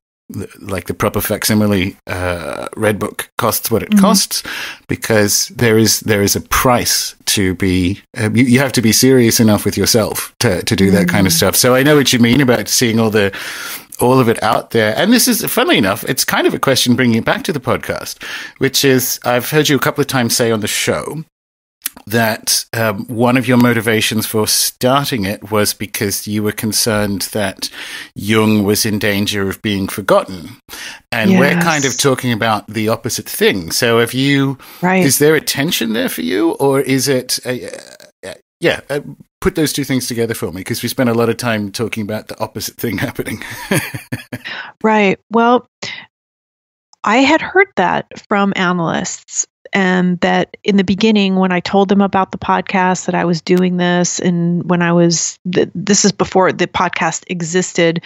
like the proper facsimile uh, red book costs what it Mhm. costs because there is there is a price to be uh, you, you have to be serious enough with yourself to to do that kind of Mhm. stuff. So I know what you mean about seeing all the all of it out there. And this is, funnily enough, it's kind of a question bringing it back to the podcast, which is I've heard you a couple of times say on the show that um, one of your motivations for starting it was because you were concerned that Jung was in danger of being forgotten. And we're kind of talking about the opposite thing. So have you, right. is there a tension there for you, or is it, uh, uh, yeah, uh, put those two things together for me because we spent a lot of time talking about the opposite thing happening. Right. Well, I had heard that from analysts, and that in the beginning, when I told them about the podcast, that I was doing this, and when I was, th- this is before the podcast existed,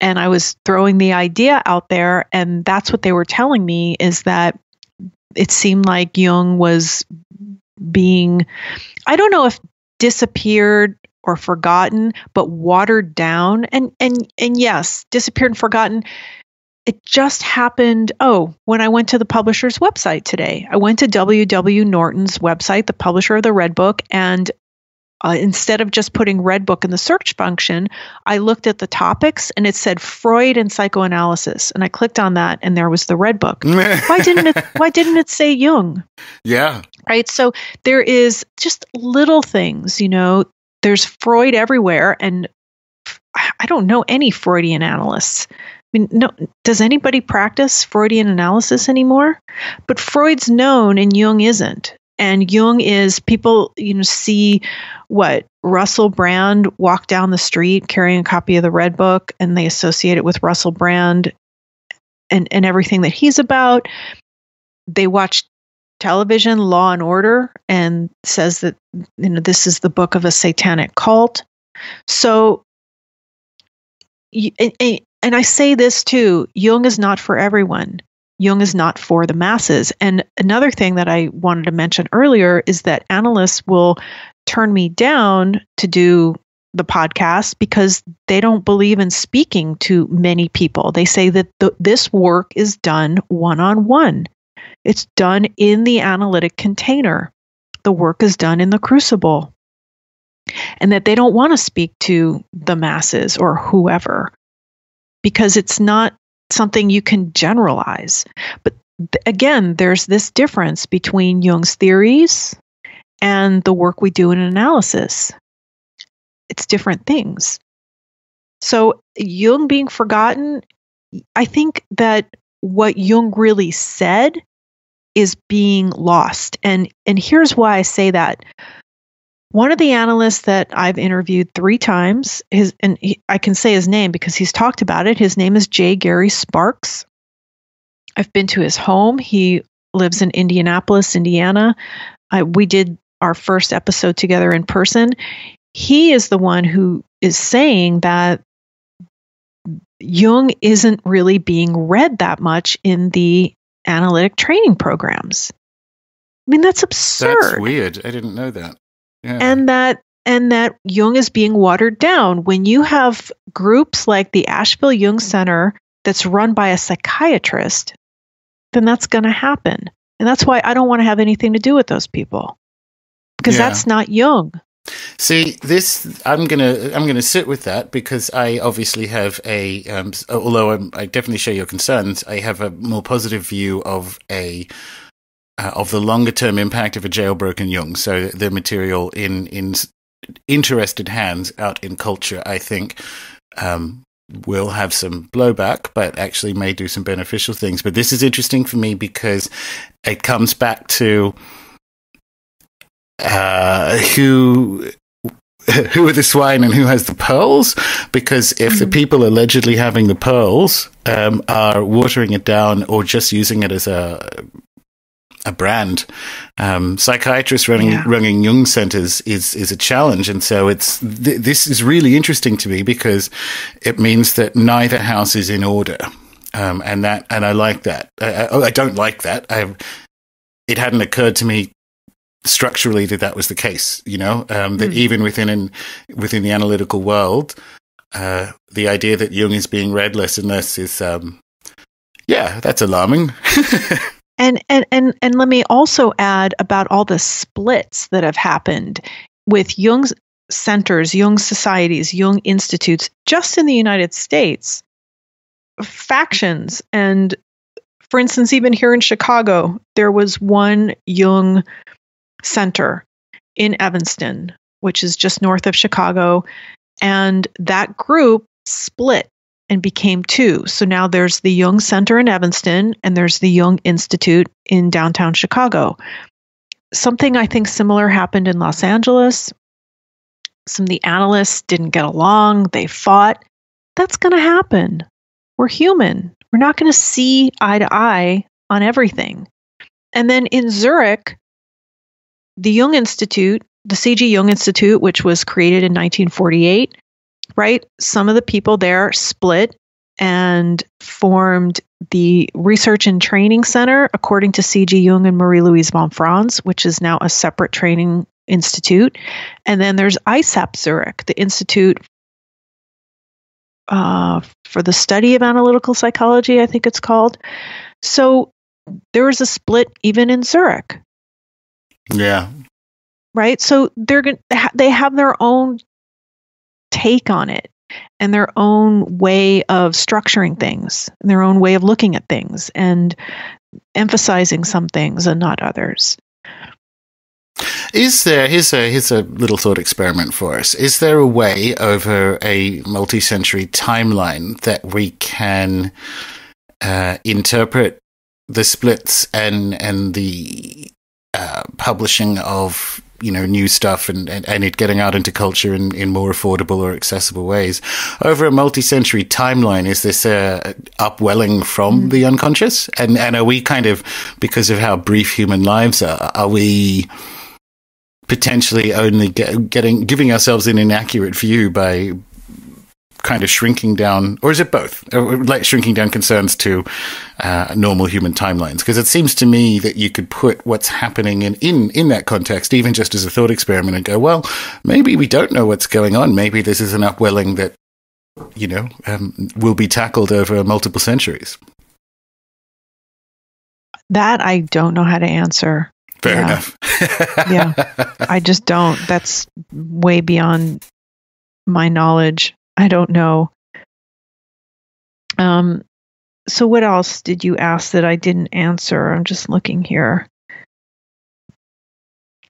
and I was throwing the idea out there, and that's what they were telling me is that it seemed like Jung was being, I don't know if disappeared or forgotten, but watered down. And and and yes, disappeared and forgotten. It just happened. Oh, when I went to the publisher's website today, I went to W.W. Norton's website, the publisher of the Red Book, and uh, instead of just putting Red Book in the search function, I looked at the topics and it said Freud and psychoanalysis, and I clicked on that, and there was the Red Book. Why didn't it? Why didn't it say Jung? yeah. right? So there is just little things, you know, there's Freud everywhere. And I don't know any Freudian analysts. Mean, no, does anybody practice Freudian analysis anymore? But Freud's known and Jung isn't. And Jung is people, you know, see what Russell Brand walk down the street carrying a copy of the Red Book, and they associate it with Russell Brand and, and everything that he's about. They watch television law and order and says that you know this is the book of a satanic cult so and, and- i say this too jung is not for everyone. Jung is not for the masses. And another thing that i wanted to mention earlier is that analysts will turn me down to do the podcast because they don't believe in speaking to many people. They say that the, this work is done one on one it's done in the analytic container. The work is done in the crucible. And that they don't want to speak to the masses or whoever because it's not something you can generalize. But th- again, there's this difference between Jung's theories and the work we do in analysis. It's different things. So, Jung being forgotten, I think that what Jung really said is being lost. And and here's why I say that. One of the analysts that I've interviewed three times, his and he, I can say his name because he's talked about it. His name is J. Gary Sparks. I've been to his home. He lives in Indianapolis, Indiana. I, we did our first episode together in person. He is the one who is saying that Jung isn't really being read that much in the analytic training programs. I mean, that's absurd. That's weird. I didn't know that. Yeah. And that and that Jung is being watered down. When you have groups like the Asheville Jung Center that's run by a psychiatrist, then that's going to happen. And that's why I don't want to have anything to do with those people. Because Yeah. that's not Jung. See, this I'm gonna I'm gonna sit with that because I obviously have a um, although I'm, i definitely share your concerns, I have a more positive view of a uh, of the longer term impact of a jailbroken Jung. So the material in in interested hands out in culture, I think, um, will have some blowback, but actually may do some beneficial things. But this is interesting for me because it comes back to uh, who who are the swine and who has the pearls? Because if mm-hmm. the people allegedly having the pearls um, are watering it down or just using it as a a brand. Um, psychiatrists running yeah. running Jung centers is is a challenge, and so it's th- this is really interesting to me because it means that neither house is in order, um, and that and I like that. I, I, I don't like that. I it hadn't occurred to me structurally that that was the case. You know um, that mm. even within an, within the analytical world, uh, the idea that Jung is being read less and less is. Um, yeah, that's alarming. And and and and let me also add about all the splits that have happened with Jung's centers, Jung societies, Jung institutes just in the United States. Factions and for instance even here in Chicago, there was one Jung center in Evanston, which is just north of Chicago, and that group split and became two. So now there's the Jung Center in Evanston and there's the Jung Institute in downtown Chicago. Something I think similar happened in Los Angeles. Some of the analysts didn't get along, they fought. That's going to happen. We're human. We're not going to see eye to eye on everything. And then in Zurich, the Jung Institute, the C.G. Jung Institute, which was created in 1948, right? Some of the people there split and formed the Research and Training Center, according to C.G. Jung and Marie Louise von Franz, which is now a separate training institute. And then there's ISAP Zurich, the Institute uh, for the Study of Analytical Psychology, I think it's called. So there was a split even in Zurich. Yeah. Right. So they're going they have their own take on it and their own way of structuring things, and their own way of looking at things, and emphasizing some things and not others. Is there here's a here's a little thought experiment for us. Is there a way over a multi-century timeline that we can uh, interpret the splits and and the uh, publishing of you know new stuff and, and, and it getting out into culture in, in more affordable or accessible ways over a multi-century timeline is this uh, upwelling from mm. the unconscious and and are we kind of because of how brief human lives are are we potentially only get, getting giving ourselves an inaccurate view by kind of shrinking down, or is it both? Uh, like shrinking down concerns to uh, normal human timelines? Because it seems to me that you could put what's happening in, in in that context, even just as a thought experiment, and go, well, maybe we don't know what's going on. Maybe this is an upwelling that you know um, will be tackled over multiple centuries. That I don't know how to answer. Fair yeah. enough. yeah, I just don't. That's way beyond my knowledge. I don't know. Um, so what else did you ask that I didn't answer? I'm just looking here.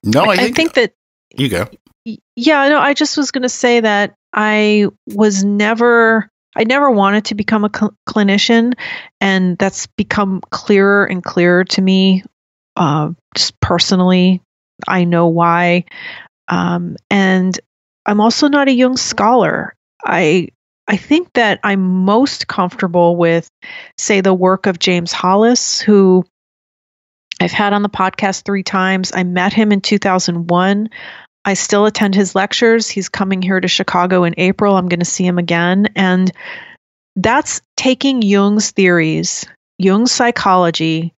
No, I, I think, think, that you go. Yeah, no, I just was going to say that I was never I never wanted to become a cl- clinician, and that's become clearer and clearer to me. Uh, just personally, I know why. Um, and I'm also not a Jung scholar. I I think that I'm most comfortable with, say, the work of James Hollis, who I've had on the podcast three times. I met him in 2001. I still attend his lectures. He's coming here to Chicago in April. I'm going to see him again. And that's taking Jung's theories, Jung's psychology,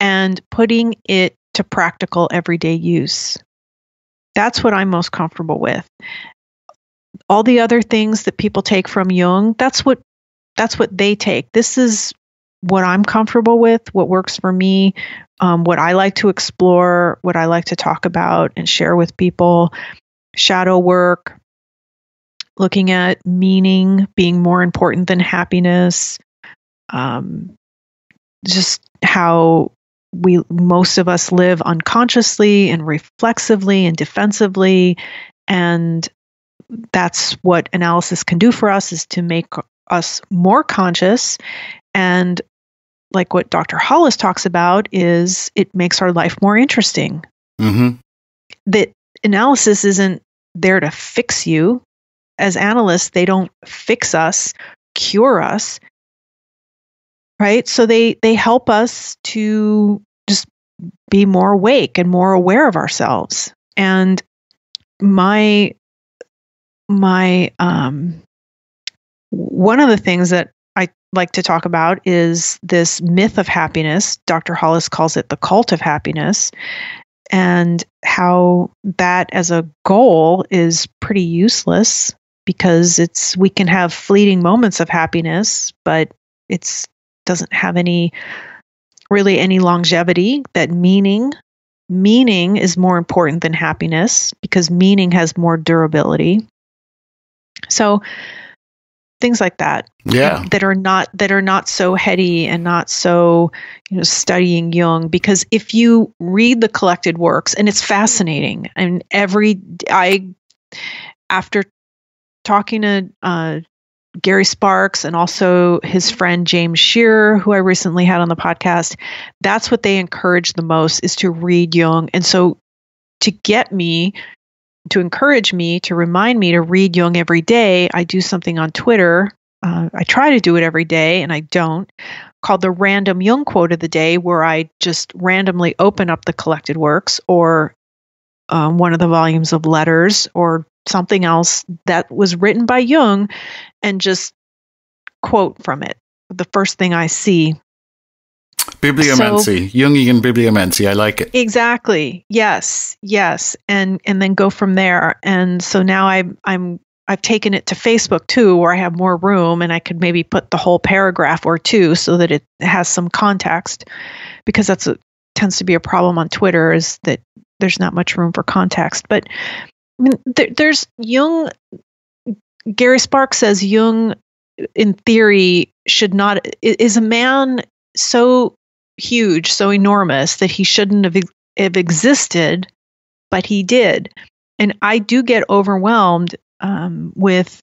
and putting it to practical everyday use. That's what I'm most comfortable with all the other things that people take from Jung, that's what that's what they take. This is what I'm comfortable with, what works for me, um, what I like to explore, what I like to talk about and share with people. shadow work, looking at meaning being more important than happiness, um, just how we most of us live unconsciously and reflexively and defensively and that's what analysis can do for us is to make us more conscious. And like what dr hollis talks about is it makes our life more interesting. Hmm that analysis isn't there to fix you. As analysts they don't fix us cure us right? So they they help us to just be more awake and more aware of ourselves. And my my um one of the things that I like to talk about is this myth of happiness. Dr. Hollis calls it the cult of happiness, and how that as a goal is pretty useless because it's we can have fleeting moments of happiness, but it's doesn't have any really any longevity that meaning meaning is more important than happiness because meaning has more durability so things like that. Yeah. that are not that are not so heady and not so you know studying Jung. Because if you read the collected works and it's fascinating and every I after talking to uh, Gary Sparks and also his friend James Shearer who I recently had on the podcast that's what they encourage the most is to read Jung. And so to get me to encourage me to remind me to read Jung every day, I do something on Twitter. Uh, I try to do it every day, and I don't. Called the random Jung quote of the day, where I just randomly open up the collected works or um, one of the volumes of letters or something else that was written by Jung, and just quote from it. The first thing I see Bibliomancy, Jungian bibliomancy. I like it. Exactly. Yes. Yes. And and then go from there. And so now I'm I'm I've taken it to Facebook too, where I have more room and I could maybe put the whole paragraph or two so that it has some context, because that's a tends to be a problem on Twitter is that there's not much room for context. But I mean, there, there's Jung. Gary Sparks says Jung, in theory, should not is a man so huge, so enormous that he shouldn't have, have existed, but he did. And I do get overwhelmed um, with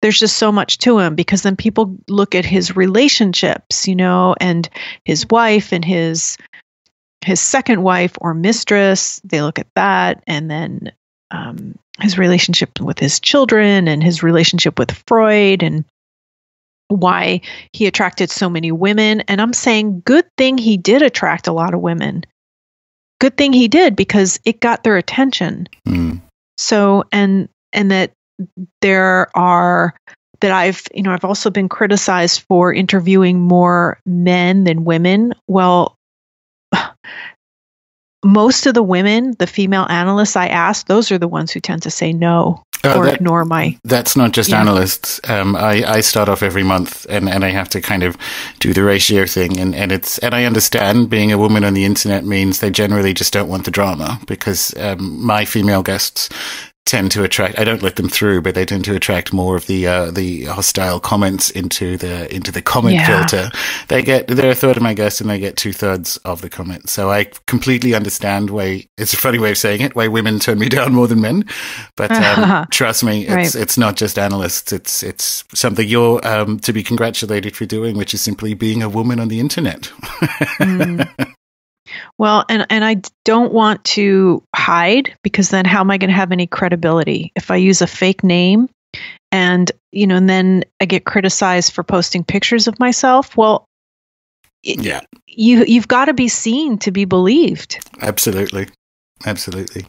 there's just so much to him because then people look at his relationships, you know, and his wife and his his second wife or mistress. They look at that, and then um, his relationship with his children and his relationship with Freud and why he attracted so many women. And I'm saying, good thing he did attract a lot of women. Good thing he did because it got their attention. Mm. So, and, and that there are, that I've, you know, I've also been criticized for interviewing more men than women. Well, most of the women, the female analysts I asked, those are the ones who tend to say no Uh, or that- ignore my That's not just Yeah. analysts. Um, I, I start off every month and, and I have to kind of do the ratio thing. And, and it's, and I understand being a woman on the internet means they generally just don't want the drama because, um, my female guests tend to attract, I don't let them through, but they tend to attract more of the, uh, the hostile comments into the, into the comment Yeah. filter. They get, they're a third of my guests and they get two thirds of the comments. So I completely understand why, it's a funny way of saying it, why women turn me down more than men. But, um, trust me, it's, Right. it's not just analysts. It's it's something you're um, to be congratulated for doing, which is simply being a woman on the internet. Mm. Well, and and I don't want to hide because then how am I going to have any credibility if I use a fake name and you know and then I get criticized for posting pictures of myself? Well, yeah, you you've got to be seen to be believed. absolutely, absolutely.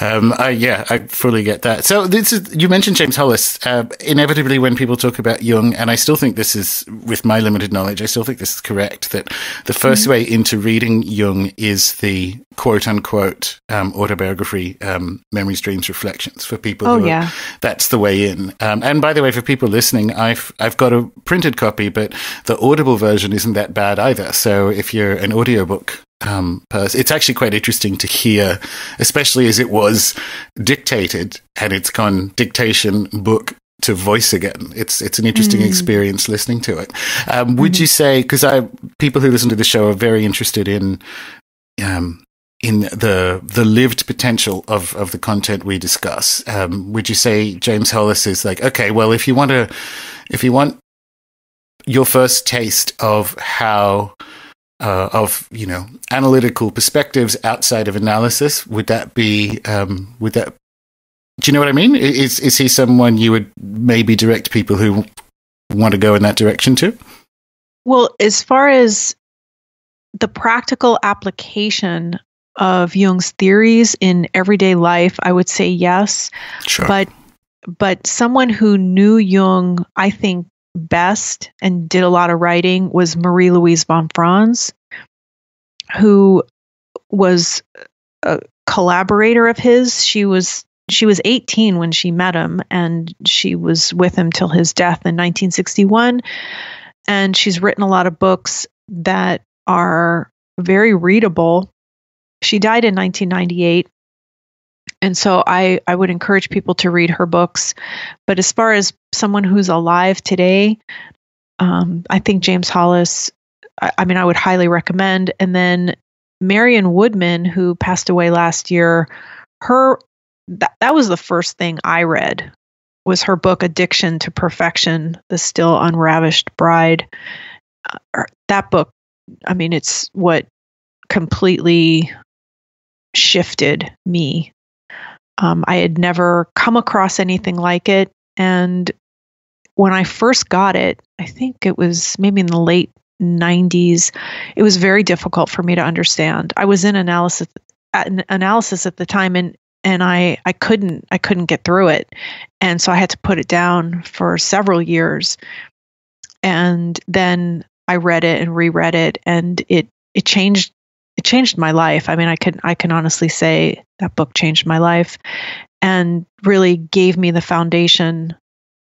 Um, I, yeah, I fully get that. So this is you mentioned James Hollis. Uh, inevitably, when people talk about Jung, and I still think this is, with my limited knowledge, I still think this is correct. That the 1st way into reading Jung is the quote unquote um, autobiography, um, memories, dreams, reflections for people. Oh who are- yeah. that's the way in. Um, and by the way, for people listening, I've I've got a printed copy, but the Audible version isn't that bad either. So if you're an audiobook um, person. It's actually quite interesting to hear, especially as it was dictated and it's gone dictation book to voice again. It's it's an interesting mm. experience listening to it. Um, would mm-hmm. you say because I people who listen to the show are very interested in um, in the the lived potential of of the content we discuss? Um, would you say James Hollis is like okay? Well, if you want to, if you want your first taste of how uh, of you know analytical perspectives outside of analysis, would that be um, would that do you know what I mean? Is is he someone you would maybe direct people who want to go in that direction to? Well, as far as the practical application of Jung's theories in everyday life, I would say yes. Sure. But but someone who knew Jung, I think, best and did a lot of writing was Marie Louise von Franz, who was a collaborator of his. She was she was 18 when she met him and she was with him till his death in 1961 and she's written a lot of books that are very readable she died in 1998 and so I, I would encourage people to read her books but as far as someone who's alive today um, i think james hollis I, I mean i would highly recommend and then marion woodman who passed away last year her that, that was the first thing I read was her book Addiction to Perfection, The Still Unravished Bride. Uh, that book, I mean, it's what completely shifted me. Um, I had never come across anything like it. And when I first got it, I think it was maybe in the late 90s, it was very difficult for me to understand. I was in analysis at analysis at the time and and I I couldn't I couldn't get through it, and so I had to put it down for several years, and then I read it and reread it, and it it changed it changed my life. I mean, I can I can honestly say that book changed my life, and really gave me the foundation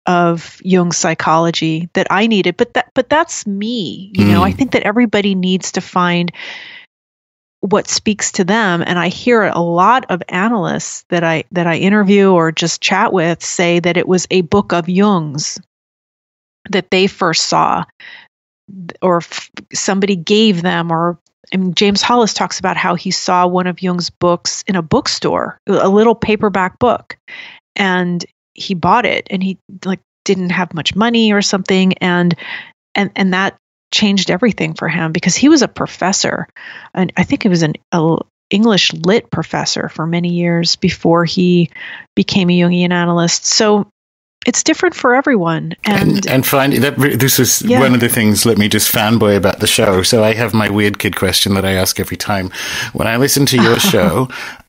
of Jung's psychology that I needed. But that but that's me. You mm. know, I mm. think that everybody needs to find what speaks to them and i hear a lot of analysts that i that i interview or just chat with say that it was a book of jung's that they first saw or f- somebody gave them or Mean, James Hollis talks about how he saw one of Jung's books in a bookstore, a little paperback book, and he bought it. And he like didn't have much money or something, and and and that changed everything for him because he was a professor, and I think he was an a English lit professor for many years before he became a Jungian analyst. So it's different for everyone and and, and find that this is yeah. one of the things let me just fanboy about the show so i have my weird kid question that i ask every time when i listen to your show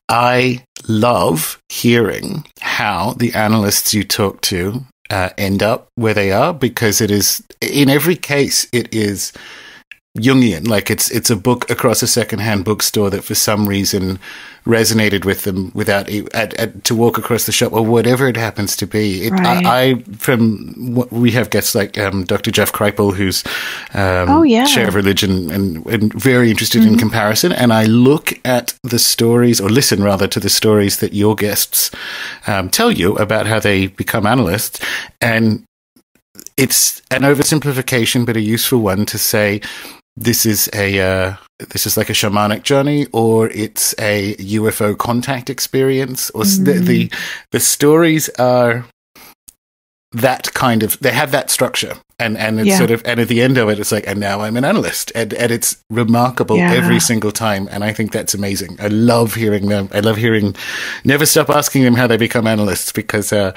i love hearing how the analysts you talk to uh, end up where they are because it is in every case it is Jungian. Like it's it's a book across a secondhand bookstore that for some reason resonated with them without at, at, to walk across the shop or whatever it happens to be. It, right. I, I, from we have guests like um, Dr. Jeff Kripal, who's um, oh yeah chair of religion and, and very interested mm-hmm. in comparison. And I look at the stories or listen rather to the stories that your guests um, tell you about how they become analysts and. It's an oversimplification, but a useful one to say this is a uh, this is like a shamanic journey or it's a UFO contact experience or mm-hmm. the, the the stories are that kind of they have that structure and and it's yeah. sort of and at the end of it it's like and now I'm an analyst and and it's remarkable yeah. every single time and I think that's amazing I love hearing them I love hearing never stop asking them how they become analysts because uh,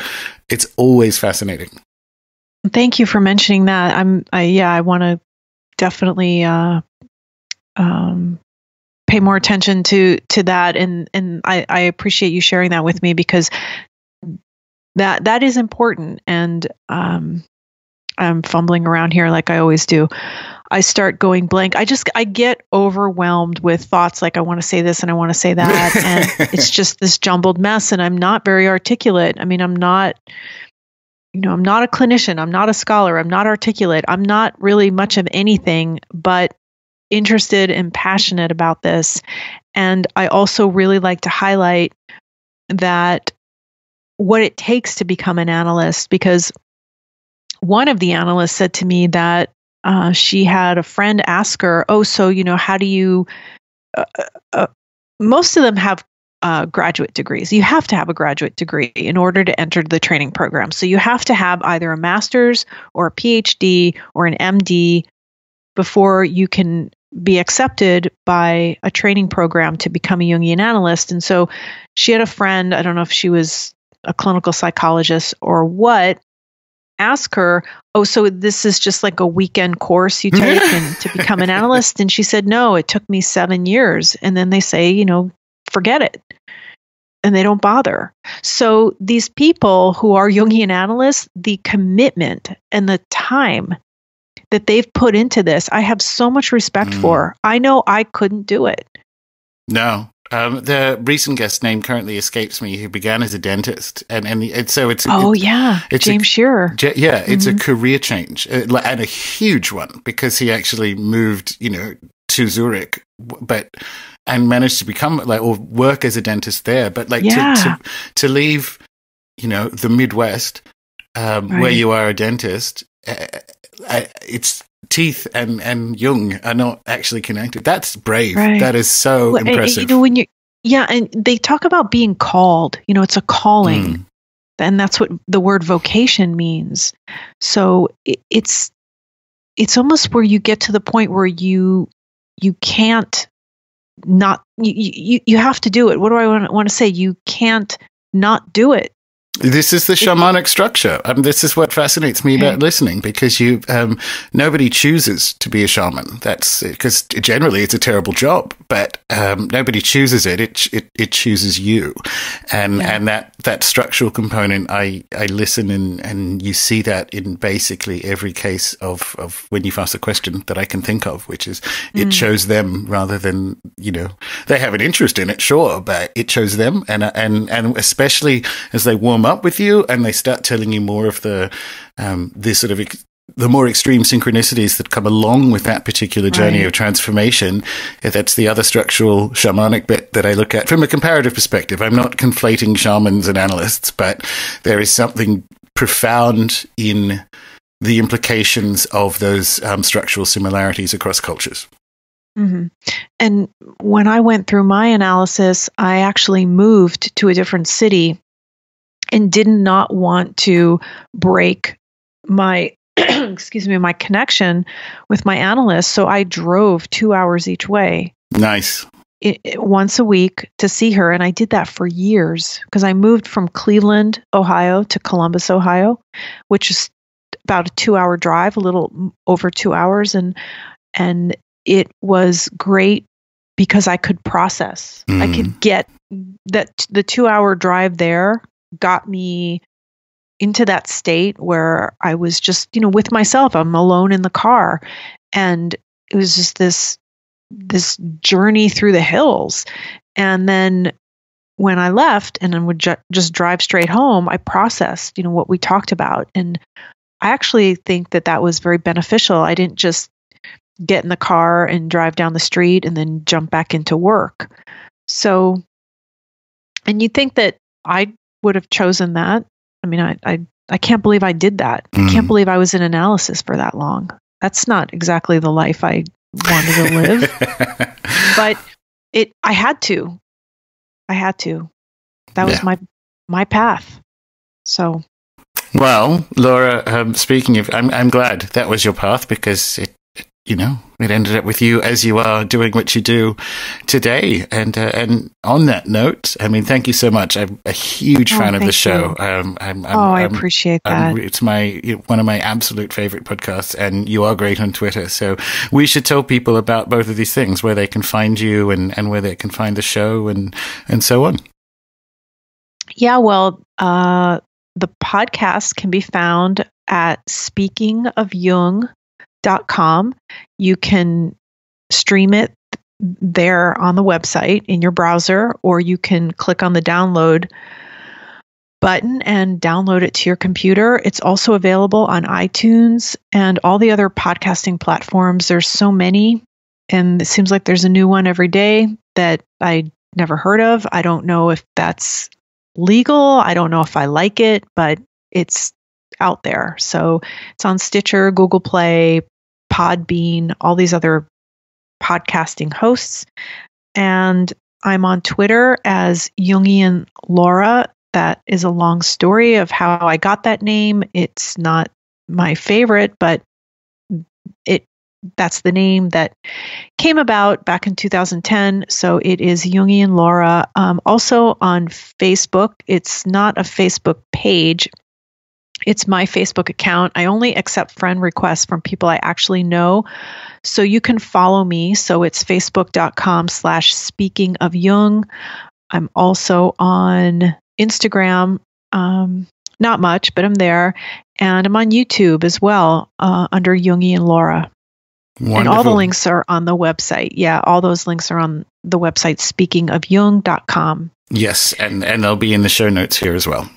it's always fascinating Thank you for mentioning that. I'm, I, yeah, I want to definitely uh, um, pay more attention to to that and and I, I appreciate you sharing that with me because that that is important and um, I'm fumbling around here like I always do. I start going blank. I just I get overwhelmed with thoughts like I want to say this and I want to say that and it's just this jumbled mess and I'm not very articulate. I mean, I'm not you know, I'm not a clinician, I'm not a scholar, I'm not articulate, I'm not really much of anything, but interested and passionate about this. And I also really like to highlight that what it takes to become an analyst because one of the analysts said to me that uh, she had a friend ask her, Oh, so, you know, how do you? Uh, uh, uh most of them have uh, graduate degrees. You have to have a graduate degree in order to enter the training program. So you have to have either a master's or a PhD or an MD before you can be accepted by a training program to become a Jungian analyst. And so she had a friend, I don't know if she was a clinical psychologist or what, ask her, Oh, so this is just like a weekend course you take and to become an analyst? And she said, No, it took me seven years. And then they say, you know, forget it. And they don't bother. So these people who are Jungian analysts, the commitment and the time that they've put into this, I have so much respect mm. for. I know I couldn't do it. No, um, the recent guest name currently escapes me, who began as a dentist, and and, and so it's oh yeah, it's James a, Shearer. yeah, it's mm-hmm. a career change uh, and a huge one because he actually moved, you know, to Zurich, but and managed to become like or work as a dentist there, but like yeah. to, to, to leave, you know, the Midwest um, right. where you are a dentist. Uh, uh it's teeth and and Jung are not actually connected. That's brave. Right. That is so well, impressive. And, you know, when you yeah, and they talk about being called. You know, it's a calling, mm. and that's what the word vocation means. So it, it's it's almost where you get to the point where you you can't not you you, you have to do it. What do I want, want to say? You can't not do it. This is the shamanic structure. Um, this is what fascinates me about listening because you um, nobody chooses to be a shaman. That's because generally it's a terrible job, but um, nobody chooses it. It it, it chooses you, and yeah. and that that structural component. I I listen and and you see that in basically every case of of when you've asked a question that I can think of, which is it mm. chose them rather than you know they have an interest in it, sure, but it chose them, and and and especially as they warm up with you and they start telling you more of the um, this sort of the more extreme synchronicities that come along with that particular journey right. of transformation. That's the other structural shamanic bit that I look at from a comparative perspective. I'm not conflating shamans and analysts, but there is something profound in the implications of those um, structural similarities across cultures. Mm-hmm. And when I went through my analysis, I actually moved to a different city and did not want to break my excuse me my connection with my analyst so i drove two hours each way nice it, it, once a week to see her and i did that for years because i moved from cleveland ohio to columbus ohio which is about a two hour drive a little over two hours and and it was great because i could process mm. i could mm. get that the two hour drive there got me into that state where I was just, you know, with myself. I'm alone in the car. And it was just this this journey through the hills. And then when I left and then would ju- just drive straight home, I processed, you know, what we talked about. And I actually think that that was very beneficial. I didn't just get in the car and drive down the street and then jump back into work. So, and you think that I would have chosen that. I mean, I, I, I can't believe I did that. Mm. I can't mm. believe I was in analysis for that long. That's not exactly the life I wanted to live. but it, I had to. I had to. That was my my path. So. Well, Laura, um, speaking of, I'm I'm glad that was your path because it you know, it ended up with you as you are doing what you do today. And uh, and on that note, I mean, thank you so much. I'm a huge oh, fan of the show. Um, I'm, I'm, oh, I I'm, appreciate that. it's my one of my absolute favorite podcasts, and you are great on Twitter. So we should tell people about both of these things, where they can find you and and where they can find the show and and so on. Yeah, well, uh, the podcast can be found at Speaking of Jung com. You can stream it there on the website in your browser, or you can click on the download button and download it to your computer. It's also available on iTunes and all the other podcasting platforms. There's so many. and it seems like there's a new one every day that I never heard of. I don't know if that's legal. I don't know if I like it, but it's out there. So it's on Stitcher, Google Play, Podbean, all these other podcasting hosts. And I'm on Twitter as Jungian Laura. That is a long story of how I got that name. It's not my favorite, but it that's the name that came about back in 2010. So it is Jungian Laura. Um, also on Facebook, it's not a Facebook page. It's my Facebook account. I only accept friend requests from people I actually know. So you can follow me. So it's facebook.com slash speaking of Jung. I'm also on Instagram. Um, not much, but I'm there. And I'm on YouTube as well uh, under Jungian Laura. Wonderful. And all the links are on the website. Yeah, all those links are on the website speakingofjung.com. Yes, and, and they'll be in the show notes here as well.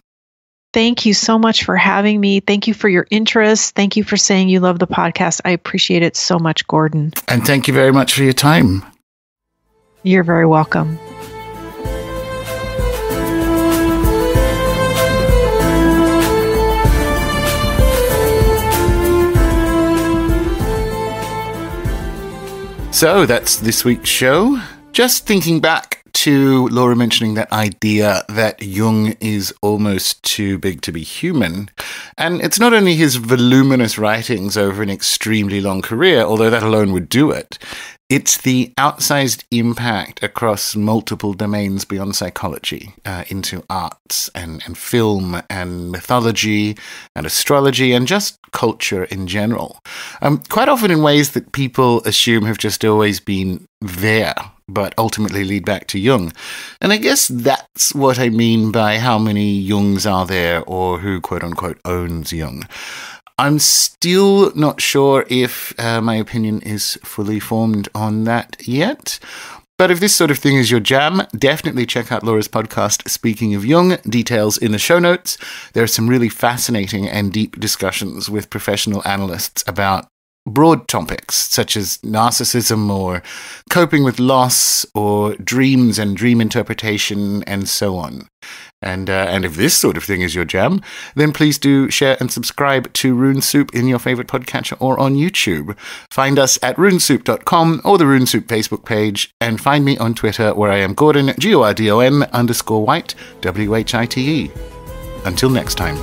Thank you so much for having me. Thank you for your interest. Thank you for saying you love the podcast. I appreciate it so much, Gordon. And thank you very much for your time. You're very welcome. So that's this week's show. Just thinking back to Laura mentioning that idea that Jung is almost too big to be human. And it's not only his voluminous writings over an extremely long career, although that alone would do it. It's the outsized impact across multiple domains beyond psychology uh, into arts and, and film and mythology and astrology and just culture in general. Um, quite often in ways that people assume have just always been there, but ultimately lead back to Jung. And I guess that's what I mean by how many Jungs are there or who quote unquote owns Jung. I'm still not sure if uh, my opinion is fully formed on that yet. But if this sort of thing is your jam, definitely check out Laura's podcast, Speaking of Jung. Details in the show notes. There are some really fascinating and deep discussions with professional analysts about broad topics such as narcissism or coping with loss or dreams and dream interpretation and so on. And uh, and if this sort of thing is your jam, then please do share and subscribe to Rune Soup in your favorite podcatcher or on YouTube. Find us at runesoup.com or the Rune Soup Facebook page, and find me on Twitter where I am Gordon G O R D O N underscore White W H I T E. Until next time.